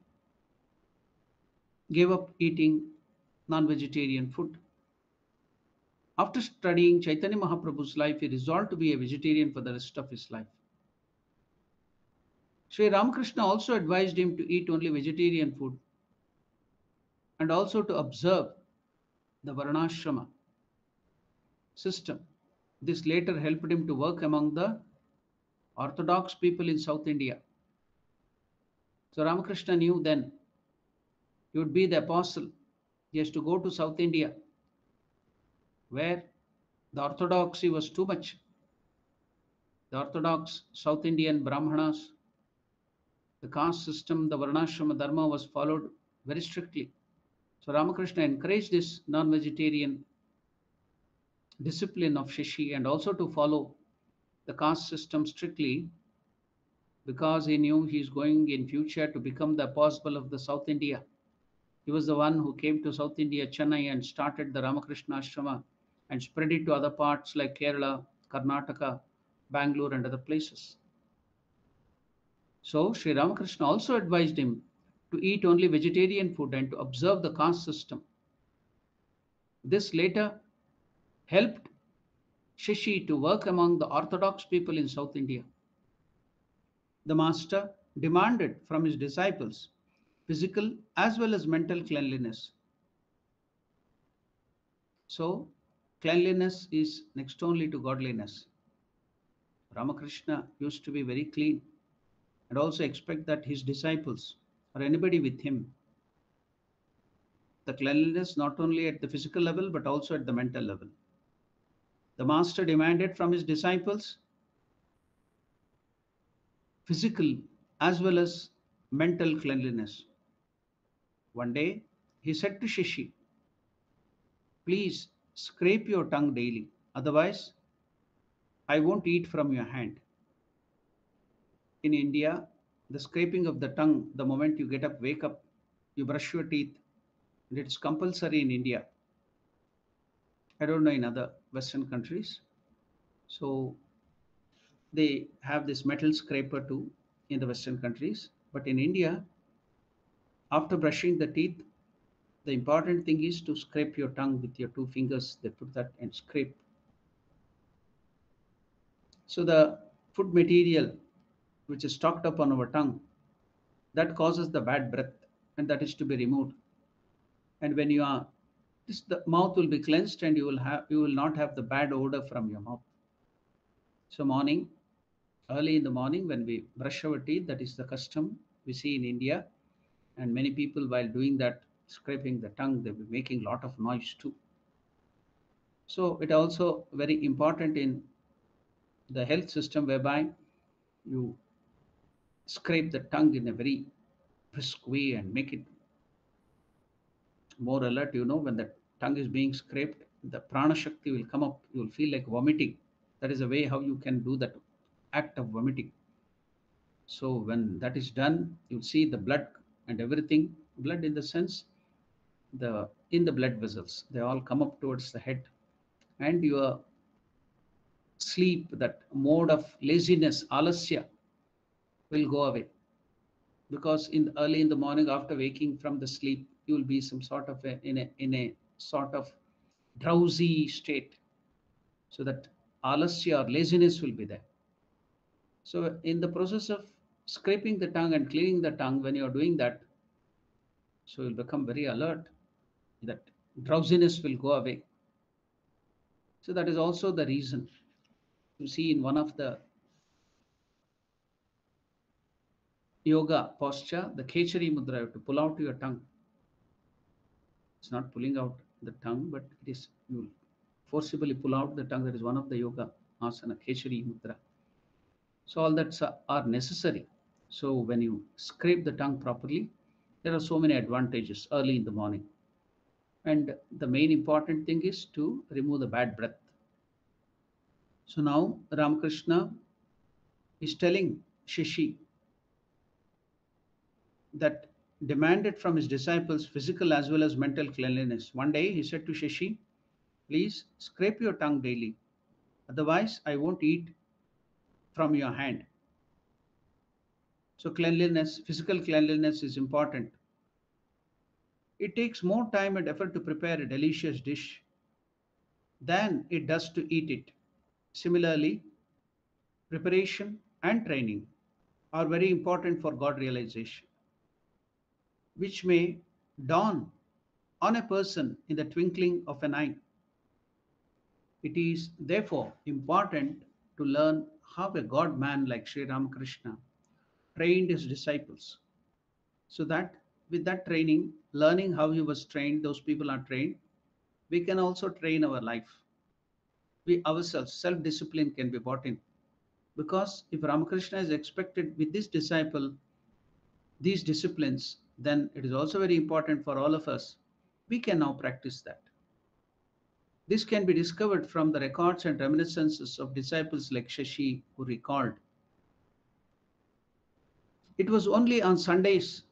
gave up eating non vegetarian food. After studying Chaitanya Mahaprabhu's life, he resolved to be a vegetarian for the rest of his life. Sri Ramakrishna also advised him to eat only vegetarian food and also to observe the Varnashrama system. This later helped him to work among the Orthodox people in South India. So Ramakrishna knew then he would be the apostle. He has to go to South India where the orthodoxy was too much. The Orthodox South Indian Brahmanas the caste system, the Varnashrama Dharma was followed very strictly. So Ramakrishna encouraged this non vegetarian discipline of Shashi and also to follow the caste system strictly because he knew he is going in future to become the apostle of the South India. He was the one who came to South India, Chennai, and started the Ramakrishna Ashrama and spread it to other parts like Kerala, Karnataka, Bangalore, and other places. So Sri Ramakrishna also advised him to eat only vegetarian food and to observe the caste system. This later helped Shashi to work among the Orthodox people in South India. The master demanded from his disciples physical as well as mental cleanliness. So, cleanliness is next only to godliness. Ramakrishna used to be very clean and also expect that his disciples or anybody with him the cleanliness not only at the physical level but also at the mental level the master demanded from his disciples physical as well as mental cleanliness one day he said to Shashi please scrape your tongue daily otherwise i won't eat from your hand in India, the scraping of the tongue, the moment you get up, wake up, you brush your teeth, and it's compulsory in India. I don't know in other Western countries. So they have this metal scraper too in the Western countries. But in India, after brushing the teeth, the important thing is to scrape your tongue with your two fingers. They put that and scrape. So the food material which is stocked up on our tongue, that causes the bad breath and that is to be removed. And when you are, this, the mouth will be cleansed and you will have, you will not have the bad odor from your mouth. So morning, early in the morning when we brush our teeth, that is the custom we see in India. And many people, while doing that, scraping the tongue, they'll be making a lot of noise too. So it also very important in the health system whereby you scrape the tongue in a very brisk way and make it more alert. You know, when the tongue is being scraped, the prana shakti will come up. You will feel like vomiting. That is a way how you can do that act of vomiting. So when that is done, you see the blood and everything. Blood in the sense the in the blood vessels. They all come up towards the head, and your sleep, that mode of laziness, alasya, will go away. Because in early in the morning after waking from the sleep, you will be some sort of a, in a in a sort of drowsy state. So that alasya or laziness will be there. So in the process of scraping the tongue and cleaning the tongue, when you're doing that, so you'll become very alert. That drowsiness will go away. So that is also the reason. You see in one of the yoga posture, the Khechari Mudra, you have to pull out your tongue. It's not pulling out the tongue, but it is you forcibly pull out the tongue. That is one of the yoga asana, Khechari Mudra. So all that uh, are necessary. So when you scrape the tongue properly, there are so many advantages early in the morning. And the main important thing is to remove the bad breath. So now Ramakrishna is telling Shashi that demanded from his disciples physical as well as mental cleanliness. One day he said to Shashi, Please scrape your tongue daily. Otherwise, I won't eat from your hand. So, cleanliness, physical cleanliness is important. It takes more time and effort to prepare a delicious dish than it does to eat it. Similarly, preparation and training are very important for God realization, which may dawn on a person in the twinkling of an eye. It is therefore important to learn how a God man like Sri Ramakrishna trained his disciples. So that with that training, learning how he was trained, those people are trained, we can also train our life. We ourselves, self discipline can be brought in. Because if Ramakrishna is expected with this disciple, these disciplines, then it is also very important for all of us. We can now practice that. This can be discovered from the records and reminiscences of disciples like Shashi who recalled. It was only on Sundays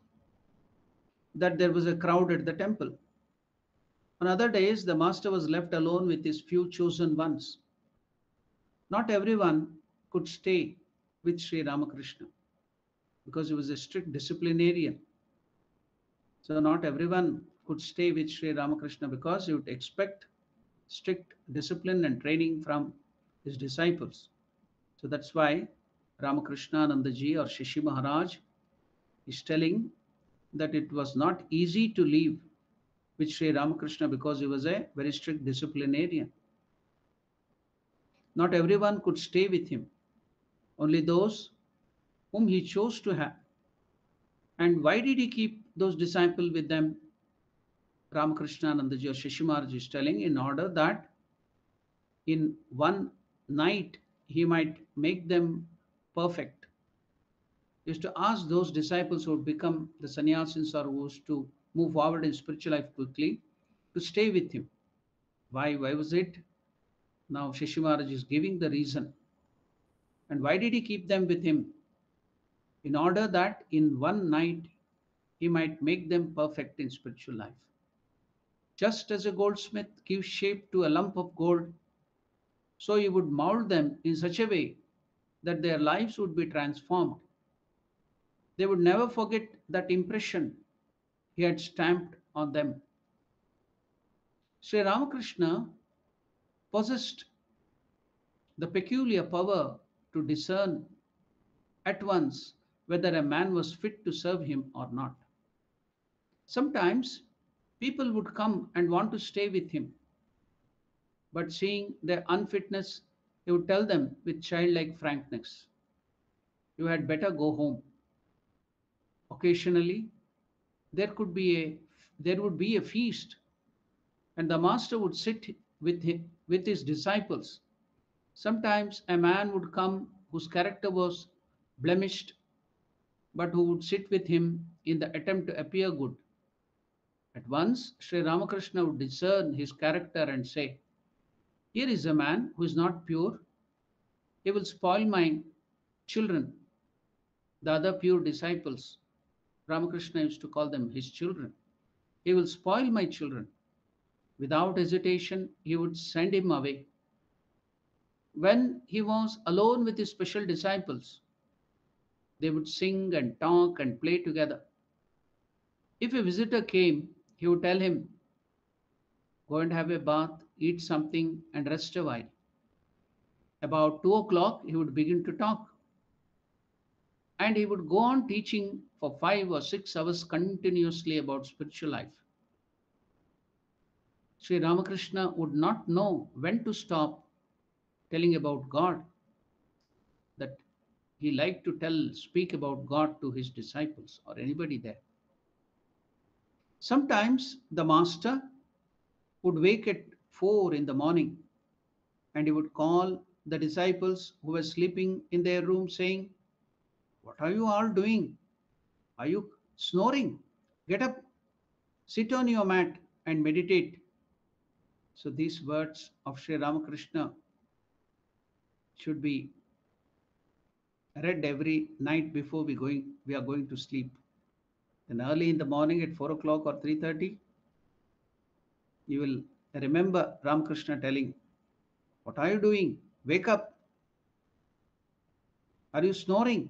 that there was a crowd at the temple. On other days, the master was left alone with his few chosen ones. Not everyone could stay with Sri Ramakrishna because he was a strict disciplinarian. So, not everyone could stay with Sri Ramakrishna because you would expect strict discipline and training from his disciples. So that's why Ramakrishnanandaji or Shashi Maharaj is telling that it was not easy to leave with Sri Ramakrishna because he was a very strict disciplinarian. Not everyone could stay with him, only those whom he chose to have. And why did he keep those disciples with them? Ramakrishna or Shashi Maharaj is telling in order that in one night he might make them perfect. Is to ask those disciples who become the sannyasis or who to move forward in spiritual life quickly to stay with him. Why? Why was it? Now Shashi Maharaj is giving the reason. And why did he keep them with him? In order that in one night he might make them perfect in spiritual life. Just as a goldsmith gives shape to a lump of gold, so he would mold them in such a way that their lives would be transformed. They would never forget that impression he had stamped on them. Sri Ramakrishna possessed the peculiar power to discern at once whether a man was fit to serve him or not. Sometimes people would come and want to stay with him. But seeing their unfitness, he would tell them with childlike frankness, You had better go home. Occasionally, there could be a there would be a feast and the master would sit with him, with his disciples sometimes a man would come whose character was blemished but who would sit with him in the attempt to appear good at once sri ramakrishna would discern his character and say here is a man who is not pure he will spoil my children the other pure disciples ramakrishna used to call them his children he will spoil my children Without hesitation, he would send him away. When he was alone with his special disciples, they would sing and talk and play together. If a visitor came, he would tell him, Go and have a bath, eat something, and rest a while. About two o'clock, he would begin to talk. And he would go on teaching for five or six hours continuously about spiritual life. Sri Ramakrishna would not know when to stop telling about God, that he liked to tell, speak about God to his disciples or anybody there. Sometimes the master would wake at four in the morning and he would call the disciples who were sleeping in their room, saying, What are you all doing? Are you snoring? Get up, sit on your mat, and meditate. So these words of Sri Ramakrishna should be read every night before we going we are going to sleep. Then early in the morning at four o'clock or three thirty, you will remember Ramakrishna telling, "What are you doing? Wake up! Are you snoring?"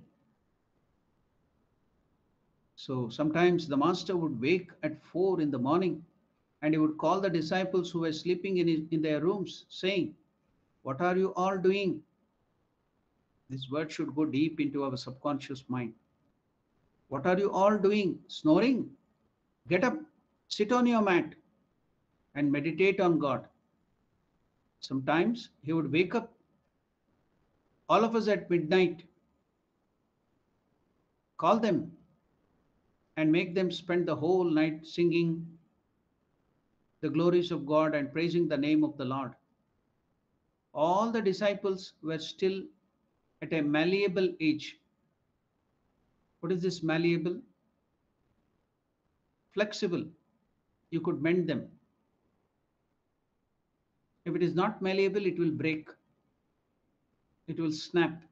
So sometimes the master would wake at four in the morning and he would call the disciples who were sleeping in, his, in their rooms, saying, What are you all doing? This word should go deep into our subconscious mind. What are you all doing? Snoring? Get up, sit on your mat, and meditate on God. Sometimes he would wake up all of us at midnight, call them, and make them spend the whole night singing the glories of God and praising the name of the Lord. All the disciples were still at a malleable age. What is this malleable? Flexible. You could mend them. If it is not malleable, it will break. It will snap.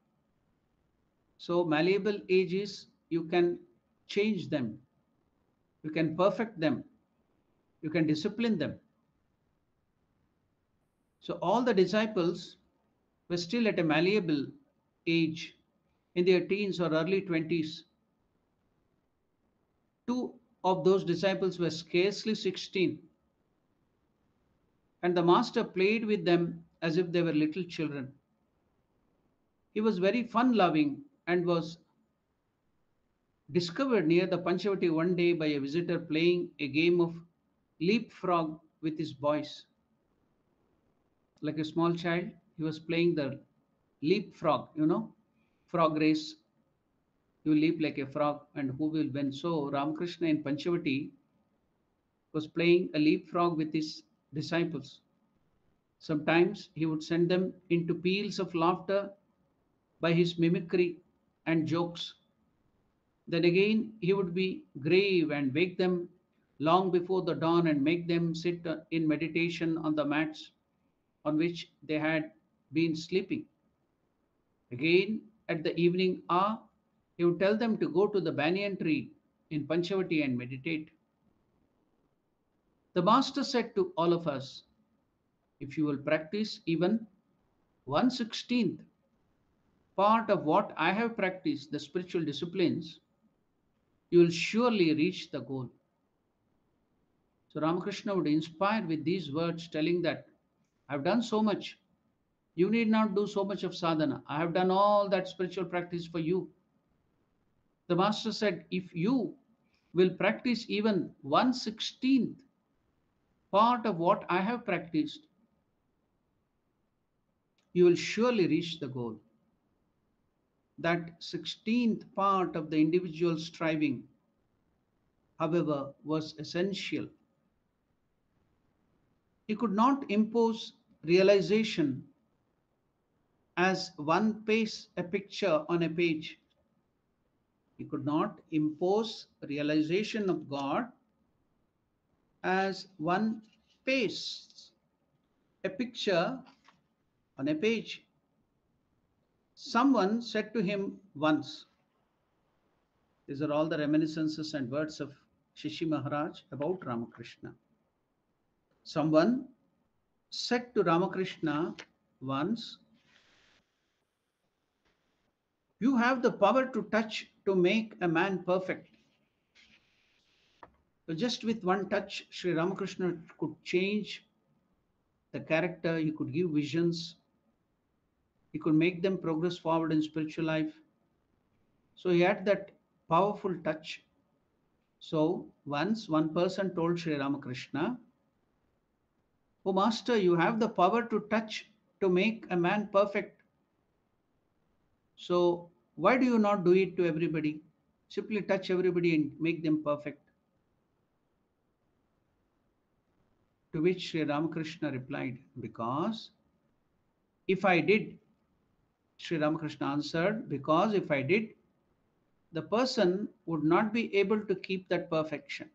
So malleable ages, you can change them. You can perfect them you can discipline them. So all the disciples were still at a malleable age in their teens or early 20s. Two of those disciples were scarcely 16. And the master played with them as if they were little children. He was very fun loving and was discovered near the Panchavati one day by a visitor playing a game of leapfrog with his boys. Like a small child, he was playing the leapfrog, you know, frog race. You leap like a frog, and who will win? So, Ramakrishna in Panchavati was playing a leapfrog with his disciples. Sometimes he would send them into peals of laughter by his mimicry and jokes. Then again, he would be grave and wake them long before the dawn and make them sit in meditation on the mats on which they had been sleeping. Again, at the evening hour, he would tell them to go to the banyan tree in Panchavati and meditate. The Master said to all of us, if you will practice even one sixteenth part of what I have practiced, the spiritual disciplines, you will surely reach the goal. So Ramakrishna would inspire with these words, telling that I've done so much. You need not do so much of sadhana. I have done all that spiritual practice for you. The master said, if you will practice even one sixteenth part of what I have practiced, you will surely reach the goal. That 16th part of the individual striving however, was essential. He could not impose realization as one pastes a picture on a page. He could not impose realization of God as one pastes a picture on a page. Someone said to him once, these are all the reminiscences and words of Shashi Maharaj about Ramakrishna. Someone said to Ramakrishna once, You have the power to touch to make a man perfect. So, just with one touch, Sri Ramakrishna could change the character, he could give visions, he could make them progress forward in spiritual life. So, he had that powerful touch. So, once one person told Sri Ramakrishna, Oh, Master, you have the power to touch to make a man perfect. So, why do you not do it to everybody? Simply touch everybody and make them perfect. To which Sri Ramakrishna replied, Because if I did, Sri Ramakrishna answered, Because if I did, the person would not be able to keep that perfection.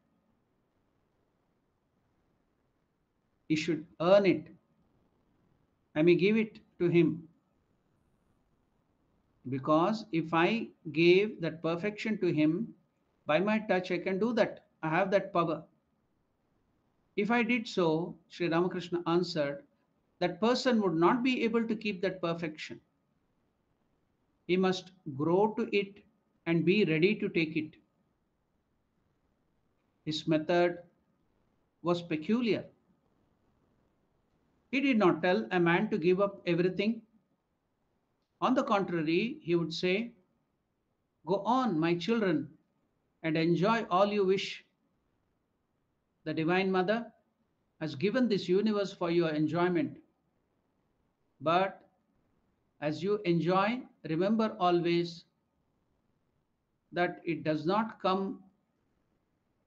He should earn it. I may give it to him. Because if I gave that perfection to him, by my touch, I can do that. I have that power. If I did so, Sri Ramakrishna answered, that person would not be able to keep that perfection. He must grow to it and be ready to take it. His method was peculiar. He did not tell a man to give up everything. On the contrary, he would say, Go on, my children, and enjoy all you wish. The Divine Mother has given this universe for your enjoyment. But as you enjoy, remember always that it does not come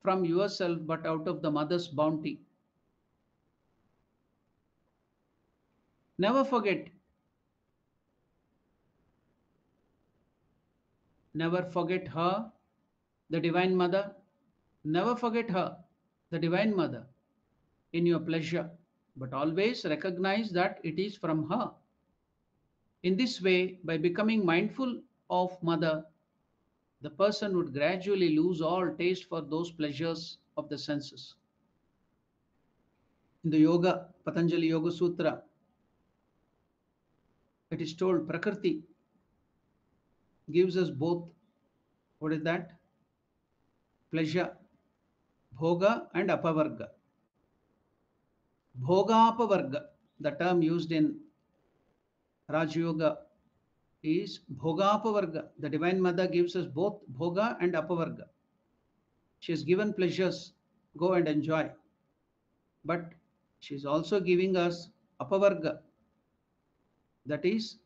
from yourself but out of the mother's bounty. Never forget. Never forget her, the Divine Mother. Never forget her, the Divine Mother, in your pleasure, but always recognize that it is from her. In this way, by becoming mindful of Mother, the person would gradually lose all taste for those pleasures of the senses. In the Yoga, Patanjali Yoga Sutra, it is told Prakriti gives us both, what is that? Pleasure, Bhoga and Apavarga. Bhoga Apavarga, the term used in Raj Yoga is bhoga apavarga The Divine Mother gives us both Bhoga and Apavarga. She has given pleasures, go and enjoy. But she is also giving us Apavarga. That is,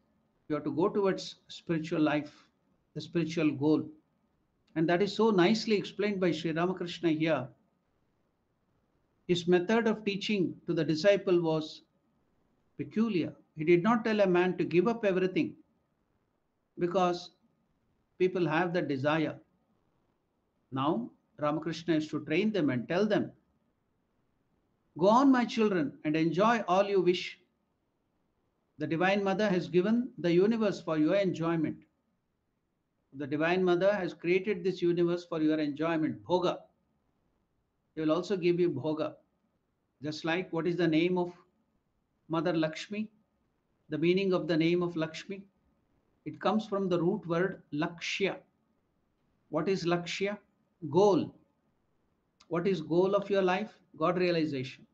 you have to go towards spiritual life, the spiritual goal. And that is so nicely explained by Sri Ramakrishna here. His method of teaching to the disciple was peculiar. He did not tell a man to give up everything because people have the desire. Now, Ramakrishna is to train them and tell them, Go on, my children, and enjoy all you wish. The Divine Mother has given the universe for your enjoyment. The Divine Mother has created this universe for your enjoyment. Bhoga. He will also give you Bhoga. Just like what is the name of Mother Lakshmi? The meaning of the name of Lakshmi? It comes from the root word lakshya. What is lakshya? Goal. What is goal of your life? God realization.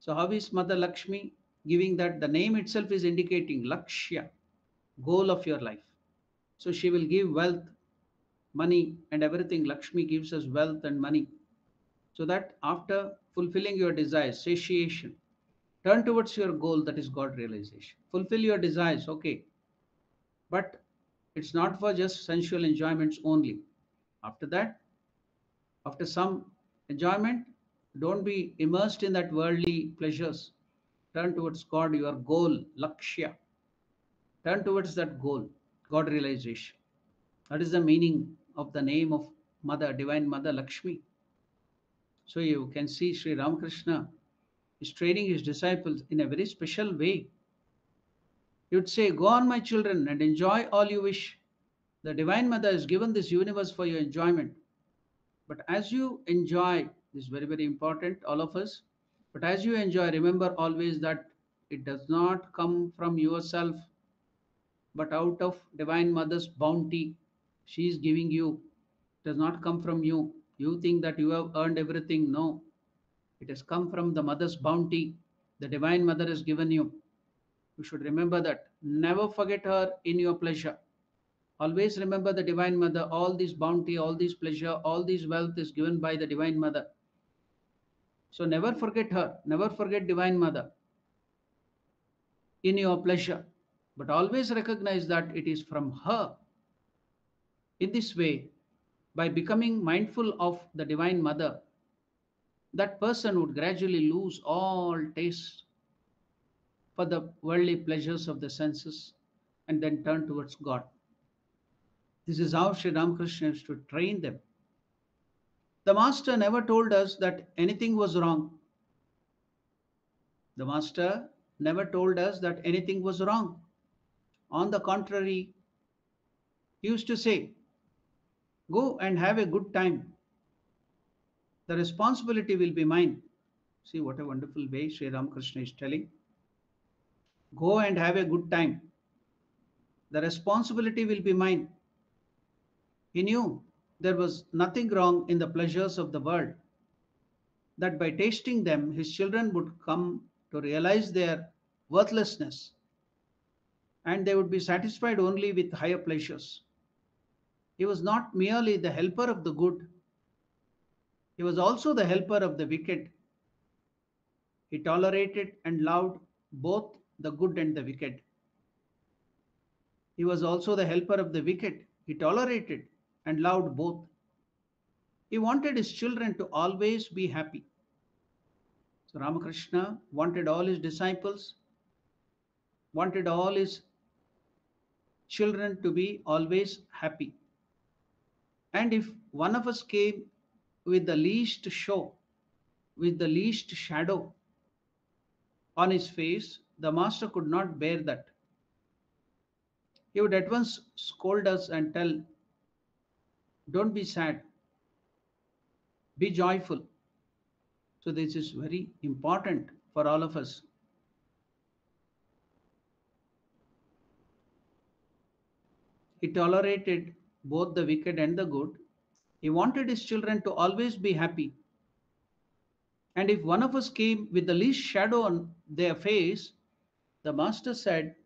So how is Mother Lakshmi giving that? The name itself is indicating lakshya, goal of your life. So she will give wealth, money, and everything. Lakshmi gives us wealth and money. So that after fulfilling your desires, satiation, turn towards your goal that is God realization. Fulfill your desires, okay. But it's not for just sensual enjoyments only. After that, After some enjoyment, don't be immersed in that worldly pleasures. Turn towards God, your goal, lakshya. Turn towards that goal, God realization. That is the meaning of the name of Mother, Divine Mother Lakshmi. So you can see Sri Ramakrishna is training his disciples in a very special way. You'd say, Go on, my children, and enjoy all you wish. The Divine Mother has given this universe for your enjoyment. But as you enjoy, this is very, very important, all of us. But as you enjoy, remember always that it does not come from yourself, but out of Divine Mother's bounty. She is giving you. It does not come from you. You think that you have earned everything. No. It has come from the Mother's bounty. The Divine Mother has given you. You should remember that. Never forget her in your pleasure. Always remember the Divine Mother. All this bounty, all this pleasure, all this wealth is given by the Divine Mother. So never forget her. Never forget Divine Mother in your pleasure. But always recognize that it is from her. In this way, by becoming mindful of the Divine Mother, that person would gradually lose all taste for the worldly pleasures of the senses and then turn towards God. This is how Sri Ramakrishna is to train them. The Master never told us that anything was wrong. The Master never told us that anything was wrong. On the contrary, he used to say, Go and have a good time. The responsibility will be mine. See what a wonderful way Sri Ramakrishna is telling. Go and have a good time. The responsibility will be mine. He knew there was nothing wrong in the pleasures of the world, that by tasting them, his children would come to realize their worthlessness and they would be satisfied only with higher pleasures. He was not merely the helper of the good, he was also the helper of the wicked. He tolerated and loved both the good and the wicked. He was also the helper of the wicked. He tolerated and loved both. He wanted his children to always be happy. So Ramakrishna wanted all his disciples, wanted all his children to be always happy. And if one of us came with the least show, with the least shadow on his face, the master could not bear that. He would at once scold us and tell, Don't be sad, be joyful. So, this is very important for all of us. He tolerated both the wicked and the good. He wanted his children to always be happy. And if one of us came with the least shadow on their face, the master said,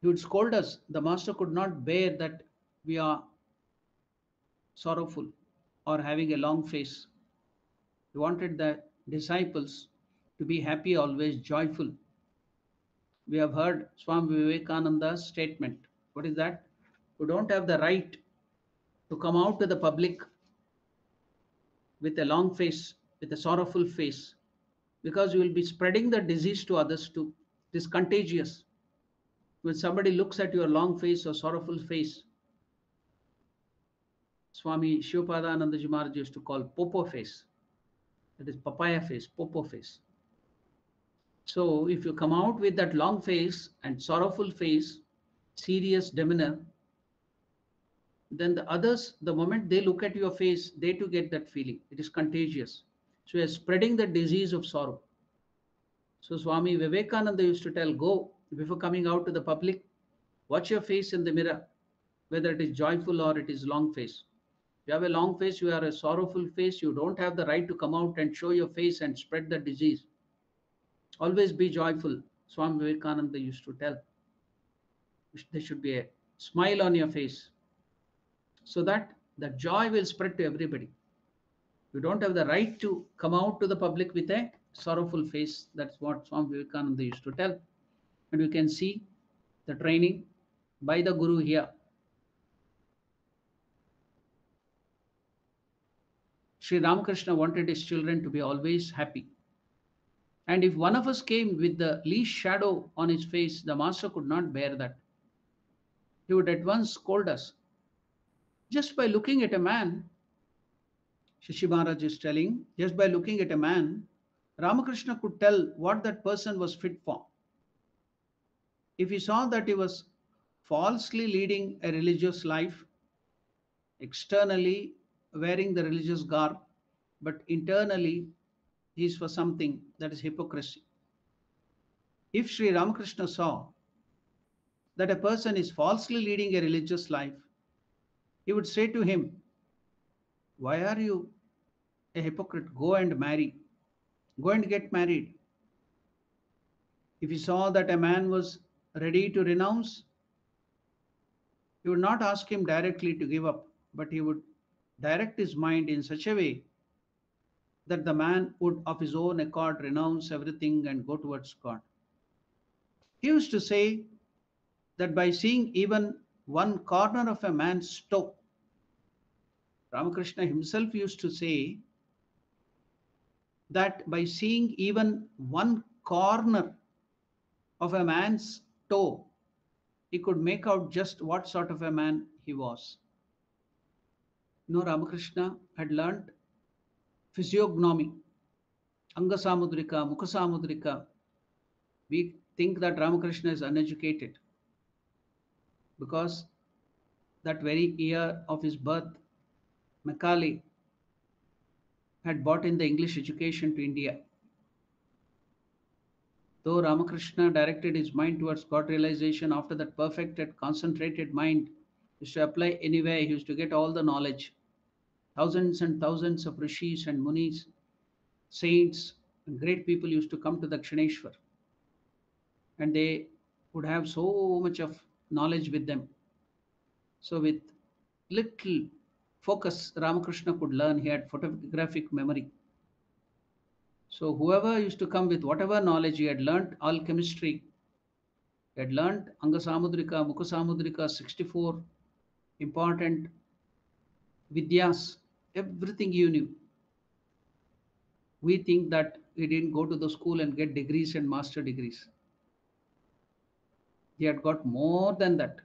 he would scold us. The master could not bear that we are sorrowful or having a long face. He wanted the disciples to be happy, always joyful. We have heard Swami Vivekananda's statement. What is that? We don't have the right to come out to the public with a long face, with a sorrowful face, because you will be spreading the disease to others too. It is contagious. When somebody looks at your long face or sorrowful face, Swami Shivapadanandaji Maharaj used to call popo face. That is papaya face, popo face. So if you come out with that long face and sorrowful face, serious demeanor, then the others, the moment they look at your face, they too get that feeling. It is contagious. So you're spreading the disease of sorrow. So Swami Vivekananda used to tell, go before coming out to the public, watch your face in the mirror, whether it is joyful or it is long face. You have a long face, you are a sorrowful face, you don't have the right to come out and show your face and spread the disease. Always be joyful. Swami Vivekananda used to tell. There should be a smile on your face so that the joy will spread to everybody. You don't have the right to come out to the public with a sorrowful face. That's what Swami Vivekananda used to tell. And you can see the training by the Guru here. Sri Ramakrishna wanted his children to be always happy. And if one of us came with the least shadow on his face, the master could not bear that. He would at once scold us. Just by looking at a man, Shashi Maharaj is telling, just by looking at a man, Ramakrishna could tell what that person was fit for. If he saw that he was falsely leading a religious life, externally wearing the religious garb, but internally he is for something that is hypocrisy. If Sri Ramakrishna saw that a person is falsely leading a religious life, he would say to him, Why are you a hypocrite? Go and marry. Go and get married. If he saw that a man was ready to renounce, he would not ask him directly to give up, but he would direct his mind in such a way that the man would of his own accord renounce everything and go towards God. He used to say that by seeing even one corner of a man's toe, Ramakrishna himself used to say that by seeing even one corner of a man's toe, he could make out just what sort of a man he was. No, Ramakrishna had learnt physiognomy, Anga Samudrika, Mukha Samudrika. We think that Ramakrishna is uneducated because that very year of his birth, Macaulay had brought in the English education to India. Though Ramakrishna directed his mind towards God realization after that perfected, concentrated mind used to apply anywhere, he used to get all the knowledge. Thousands and thousands of rishis and munis, saints, and great people used to come to Dakshineswar. And they would have so much of knowledge with them. So, with little focus, Ramakrishna could learn. He had photographic memory. So, whoever used to come with whatever knowledge he had learnt, all chemistry, he had learnt Anga Samudrika, Mukha Samudrika, 64 important vidyas, everything you knew. We think that he didn't go to the school and get degrees and master degrees. He had got more than that.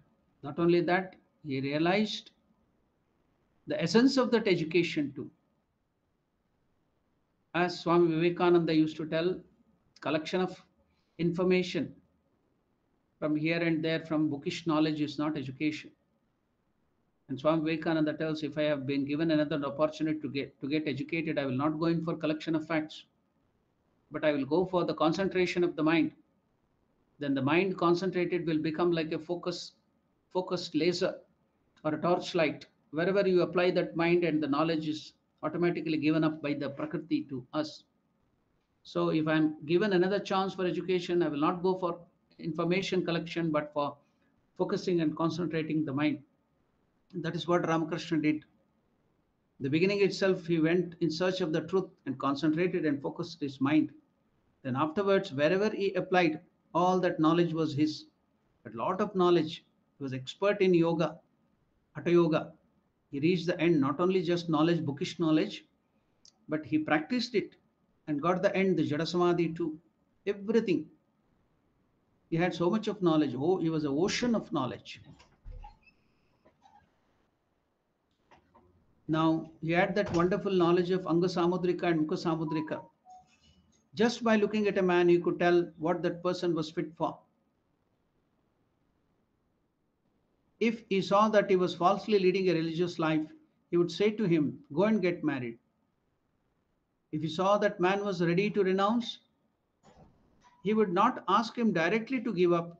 Not only that, he realized the essence of that education too. As Swami Vivekananda used to tell, collection of information from here and there from bookish knowledge is not education. And Swami Vivekananda tells, if I have been given another opportunity to get to get educated, I will not go in for collection of facts, but I will go for the concentration of the mind. Then the mind concentrated will become like a focus, focused laser or a torchlight. Wherever you apply that mind and the knowledge is automatically given up by the Prakriti to us. So if I'm given another chance for education, I will not go for information collection, but for focusing and concentrating the mind. That is what Ramakrishna did. The beginning itself, he went in search of the truth and concentrated and focused his mind. Then afterwards, wherever he applied, all that knowledge was his. A lot of knowledge. He was expert in yoga, Hatha Yoga. He reached the end, not only just knowledge, bookish knowledge, but he practiced it and got the end, the Jada Samadhi too. Everything. He had so much of knowledge. Oh, he was an ocean of knowledge. Now, he had that wonderful knowledge of Anga Samudrika and Mukha Samudrika. Just by looking at a man, you could tell what that person was fit for. If he saw that he was falsely leading a religious life, he would say to him, Go and get married. If he saw that man was ready to renounce, he would not ask him directly to give up,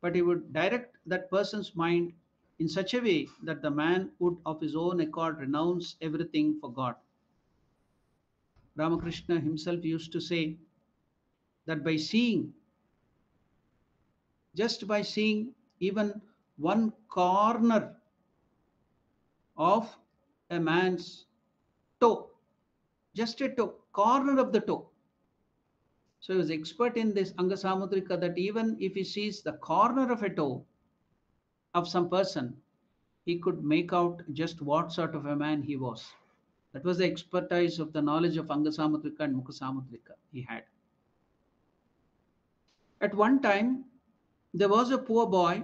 but he would direct that person's mind in such a way that the man would of his own accord renounce everything for God. Ramakrishna himself used to say that by seeing, just by seeing even one corner of a man's toe, just a toe, corner of the toe. So he was expert in this Angasamudrika that even if he sees the corner of a toe of some person, he could make out just what sort of a man he was. That was the expertise of the knowledge of Angasamudrika and Mukhasamudrika he had. At one time, there was a poor boy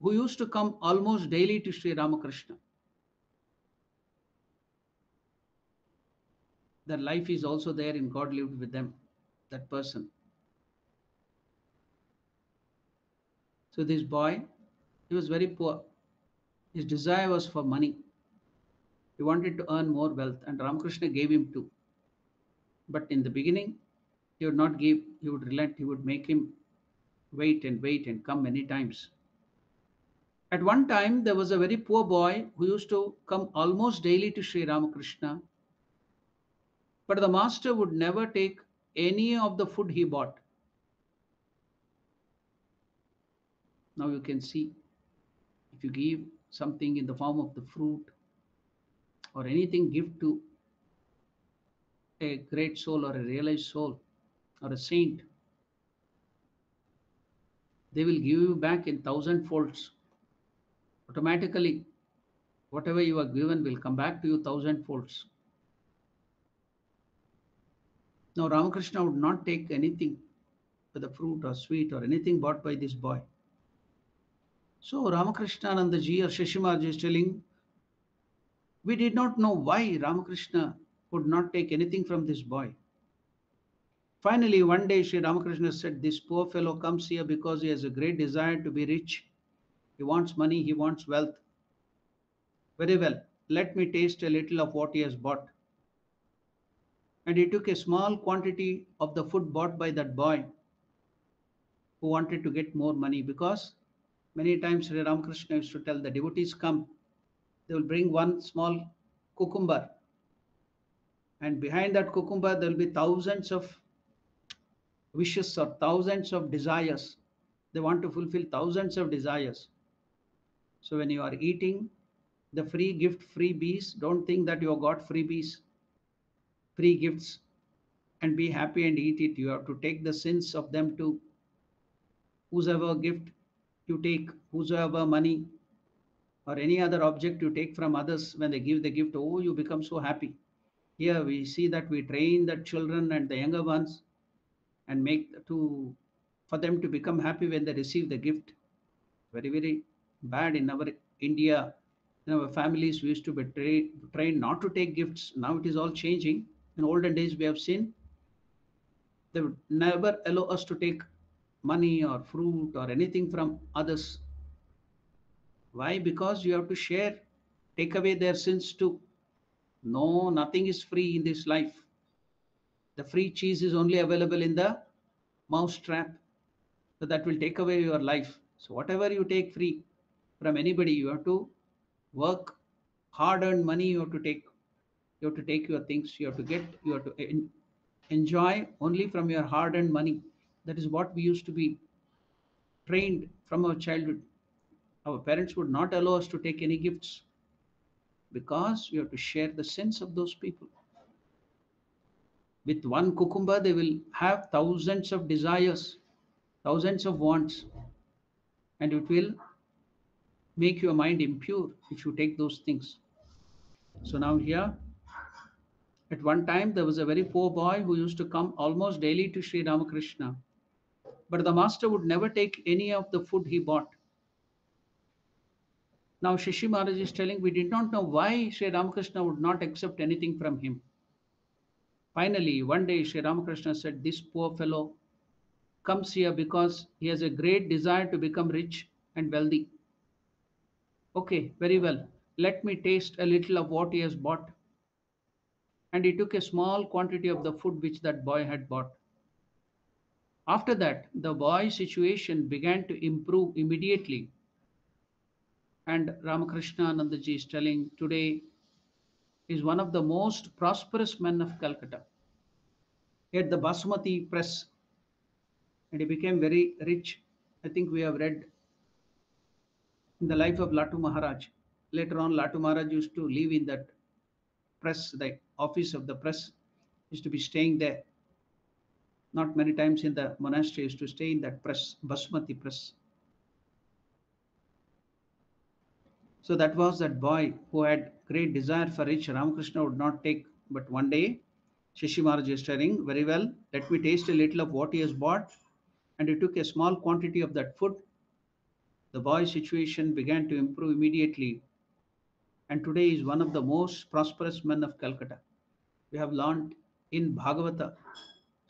who used to come almost daily to Sri Ramakrishna. Their life is also there in God lived with them, that person. So this boy, he was very poor. His desire was for money. He wanted to earn more wealth, and Ramakrishna gave him two. But in the beginning, he would not give, he would relent, he would make him wait and wait and come many times. At one time, there was a very poor boy who used to come almost daily to Sri Ramakrishna, but the master would never take any of the food he bought. Now you can see if you give something in the form of the fruit or anything give to a great soul or a realized soul or a saint, they will give you back in thousand folds. Automatically, whatever you are given will come back to you thousand folds. Now, Ramakrishna would not take anything, whether fruit or sweet or anything bought by this boy. So, Ramakrishna Ji or Shashi Maharaj is telling, we did not know why Ramakrishna could not take anything from this boy. Finally, one day Sri Ramakrishna said, This poor fellow comes here because he has a great desire to be rich. He wants money, he wants wealth. Very well, let me taste a little of what he has bought. And he took a small quantity of the food bought by that boy who wanted to get more money because many times Sri Ramakrishna used to tell the devotees come, they will bring one small cucumber. And behind that cucumber, there will be thousands of wishes or thousands of desires. They want to fulfill thousands of desires. So when you are eating the free gift, freebies, don't think that you have got freebies, free gifts, and be happy and eat it. You have to take the sins of them too. Whosoever gift you take, whosoever money or any other object you take from others when they give the gift, oh, you become so happy. Here we see that we train the children and the younger ones and make to for them to become happy when they receive the gift. Very, very bad in our India. In our families, we used to be tra- trained not to take gifts. Now it is all changing. In olden days, we have seen they would never allow us to take money or fruit or anything from others. Why? Because you have to share, take away their sins too. No, nothing is free in this life. The free cheese is only available in the mouse trap. So that will take away your life. So whatever you take free from anybody, you have to work hard-earned money. You have to take. You have to take your things. You have to get. You have to enjoy only from your hard-earned money. That is what we used to be trained from our childhood. Our parents would not allow us to take any gifts because we have to share the sense of those people with one cucumber, they will have thousands of desires, thousands of wants, and it will make your mind impure if you take those things. So now here, at one time, there was a very poor boy who used to come almost daily to Sri Ramakrishna, but the master would never take any of the food he bought. Now Shashi Maharaj is telling, we did not know why Sri Ramakrishna would not accept anything from him. Finally, one day Sri Ramakrishna said, This poor fellow comes here because he has a great desire to become rich and wealthy. Okay, very well. Let me taste a little of what he has bought. And he took a small quantity of the food which that boy had bought. After that, the boy's situation began to improve immediately. And Ramakrishnanandaji is telling today is one of the most prosperous men of Calcutta. He had the Basumati press and he became very rich. I think we have read in the life of Latu Maharaj. Later on, Latu Maharaj used to live in that press, the office of the press, used to be staying there. Not many times in the monastery, used to stay in that press, Basumati press. So that was that boy who had great desire for rich. Ramakrishna would not take, but one day Shashi Maharaj is telling, very well, let me taste a little of what he has bought. And he took a small quantity of that food. The boy's situation began to improve immediately. And today is one of the most prosperous men of Calcutta. We have learned in Bhagavata,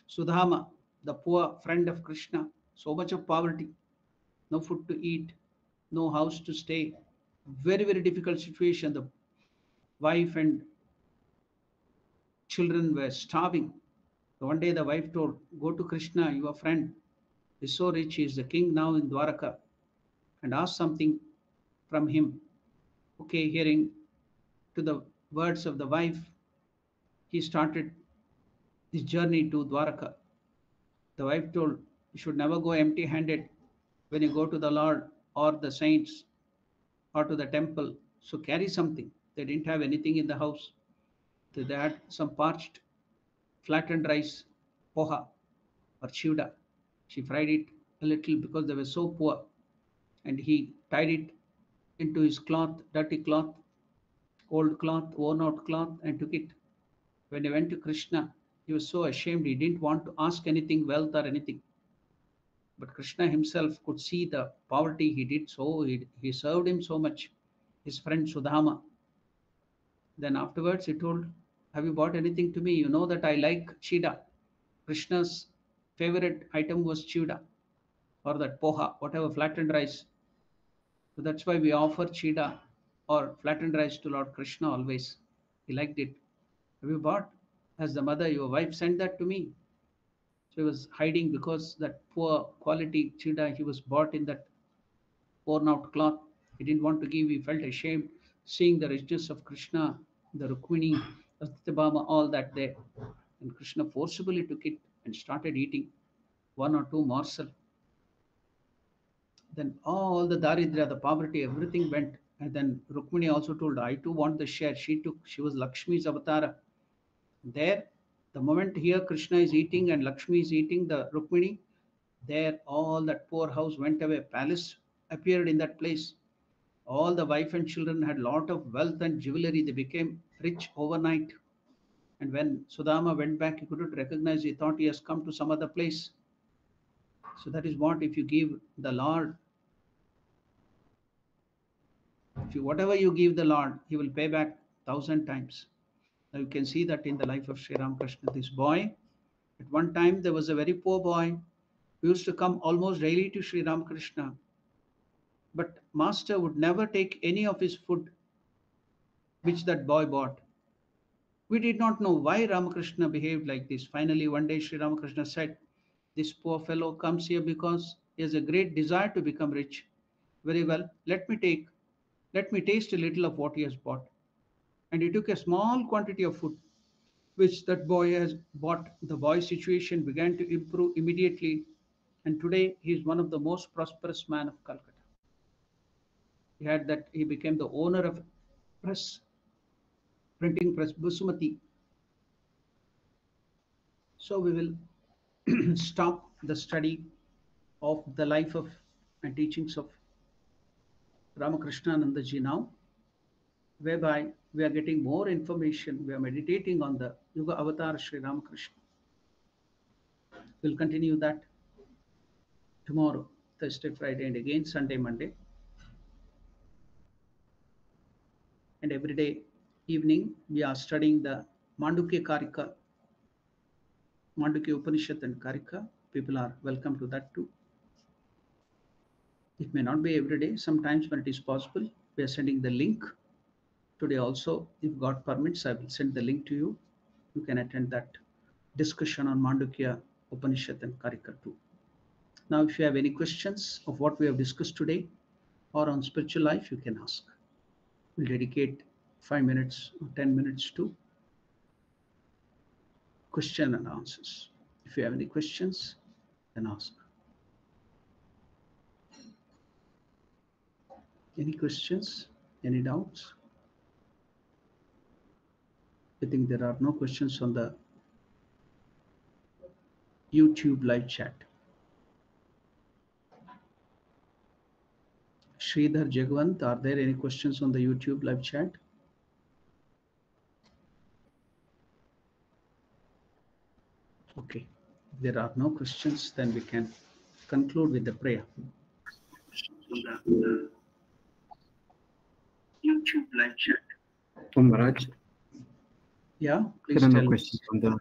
Sudhama, the poor friend of Krishna, so much of poverty, no food to eat, no house to stay, very, very difficult situation. The wife and children were starving. One day the wife told, Go to Krishna, your friend is so rich, he is the king now in Dwaraka, and ask something from him. Okay, hearing to the words of the wife, he started his journey to Dwaraka. The wife told, You should never go empty handed when you go to the Lord or the saints or to the temple. So carry something. They didn't have anything in the house. They had some parched, flattened rice, poha or chivda. She fried it a little because they were so poor. And he tied it into his cloth, dirty cloth, old cloth, worn out cloth, and took it. When he went to Krishna, he was so ashamed. He didn't want to ask anything, wealth or anything. But Krishna himself could see the poverty he did so, he, he served him so much. His friend Sudhama. Then afterwards he told, Have you bought anything to me? You know that I like chida. Krishna's favorite item was chida or that poha, whatever flattened rice. So that's why we offer chida or flattened rice to Lord Krishna always. He liked it. Have you bought? As the mother, your wife sent that to me. So he was hiding because that poor quality chida he was bought in that worn out cloth. He didn't want to give, he felt ashamed seeing the richness of Krishna, the Rukmini, Satyabhama, all that there. And Krishna forcibly took it and started eating one or two morsel. Then all the daridra, the poverty, everything went. And then Rukmini also told, I too want the share. She took, she was Lakshmi's avatara. There, the moment here Krishna is eating and Lakshmi is eating the Rukmini, there all that poor house went away. Palace appeared in that place. All the wife and children had lot of wealth and jewelry. They became rich overnight. And when Sudama went back, he couldn't recognize. He thought he has come to some other place. So that is what if you give the Lord, if you whatever you give the Lord, He will pay back thousand times. Now you can see that in the life of Sri Ramakrishna. This boy, at one time there was a very poor boy who used to come almost daily to Sri Ramakrishna. But master would never take any of his food which that boy bought. We did not know why Ramakrishna behaved like this. Finally, one day Sri Ramakrishna said, This poor fellow comes here because he has a great desire to become rich. Very well, let me take, let me taste a little of what he has bought and he took a small quantity of food which that boy has bought. The boy's situation began to improve immediately, and today he is one of the most prosperous man of Calcutta. He had that he became the owner of press, printing press Basumati. So we will stop the study of the life of and teachings of Ramakrishnanandaji now, whereby we are getting more information. We are meditating on the Yuga Avatar Sri Ramakrishna. We'll continue that tomorrow, Thursday, Friday, and again Sunday, Monday. And every day evening, we are studying the Mandukya Karika, Mandukya Upanishad and Karika. People are welcome to that too. It may not be every day. Sometimes when it is possible, we are sending the link today also if god permits i will send the link to you. You can attend that discussion on mandukya upanishad and karika too. Now if you have any questions of what we have discussed today or on spiritual life you can ask. We'll dedicate five minutes or ten minutes to question and answers. If you have any questions then ask. Any questions? Any doubts I think there are no questions on the YouTube live chat. Sridhar Jagwant, are there any questions on the YouTube live chat? Okay, if there are no questions, then we can conclude with the prayer. YouTube live chat. Oh, Maharaj, Yeah, please there are no us. questions on the.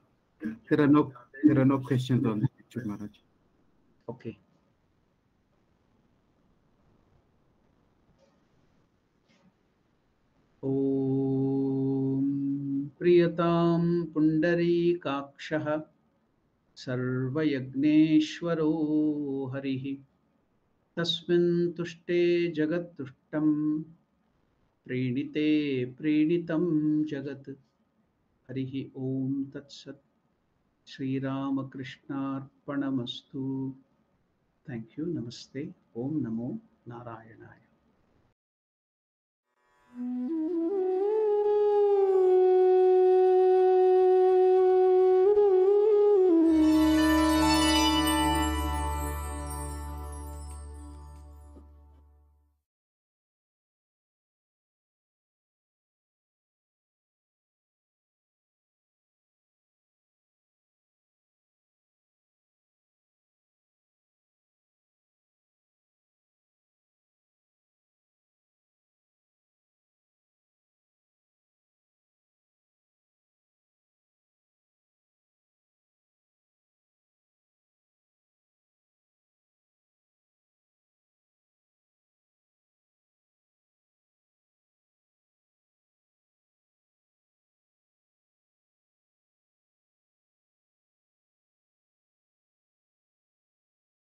There are no. There are no questions on the YouTube, Maharaj. Okay. ॐ प्रियतां पुण्डरीकाक्षः सर्वयज्ञेश्वरो हरिः तस्मिन् तुष्टे जगत्तुष्टं प्रीणिते प्रीणितं जगत् हरिः ॐ तत्सत्। श्रीरामकृष्णार्पणमस्तु। Thank you नमस्ते ओम नमो नारायणाय।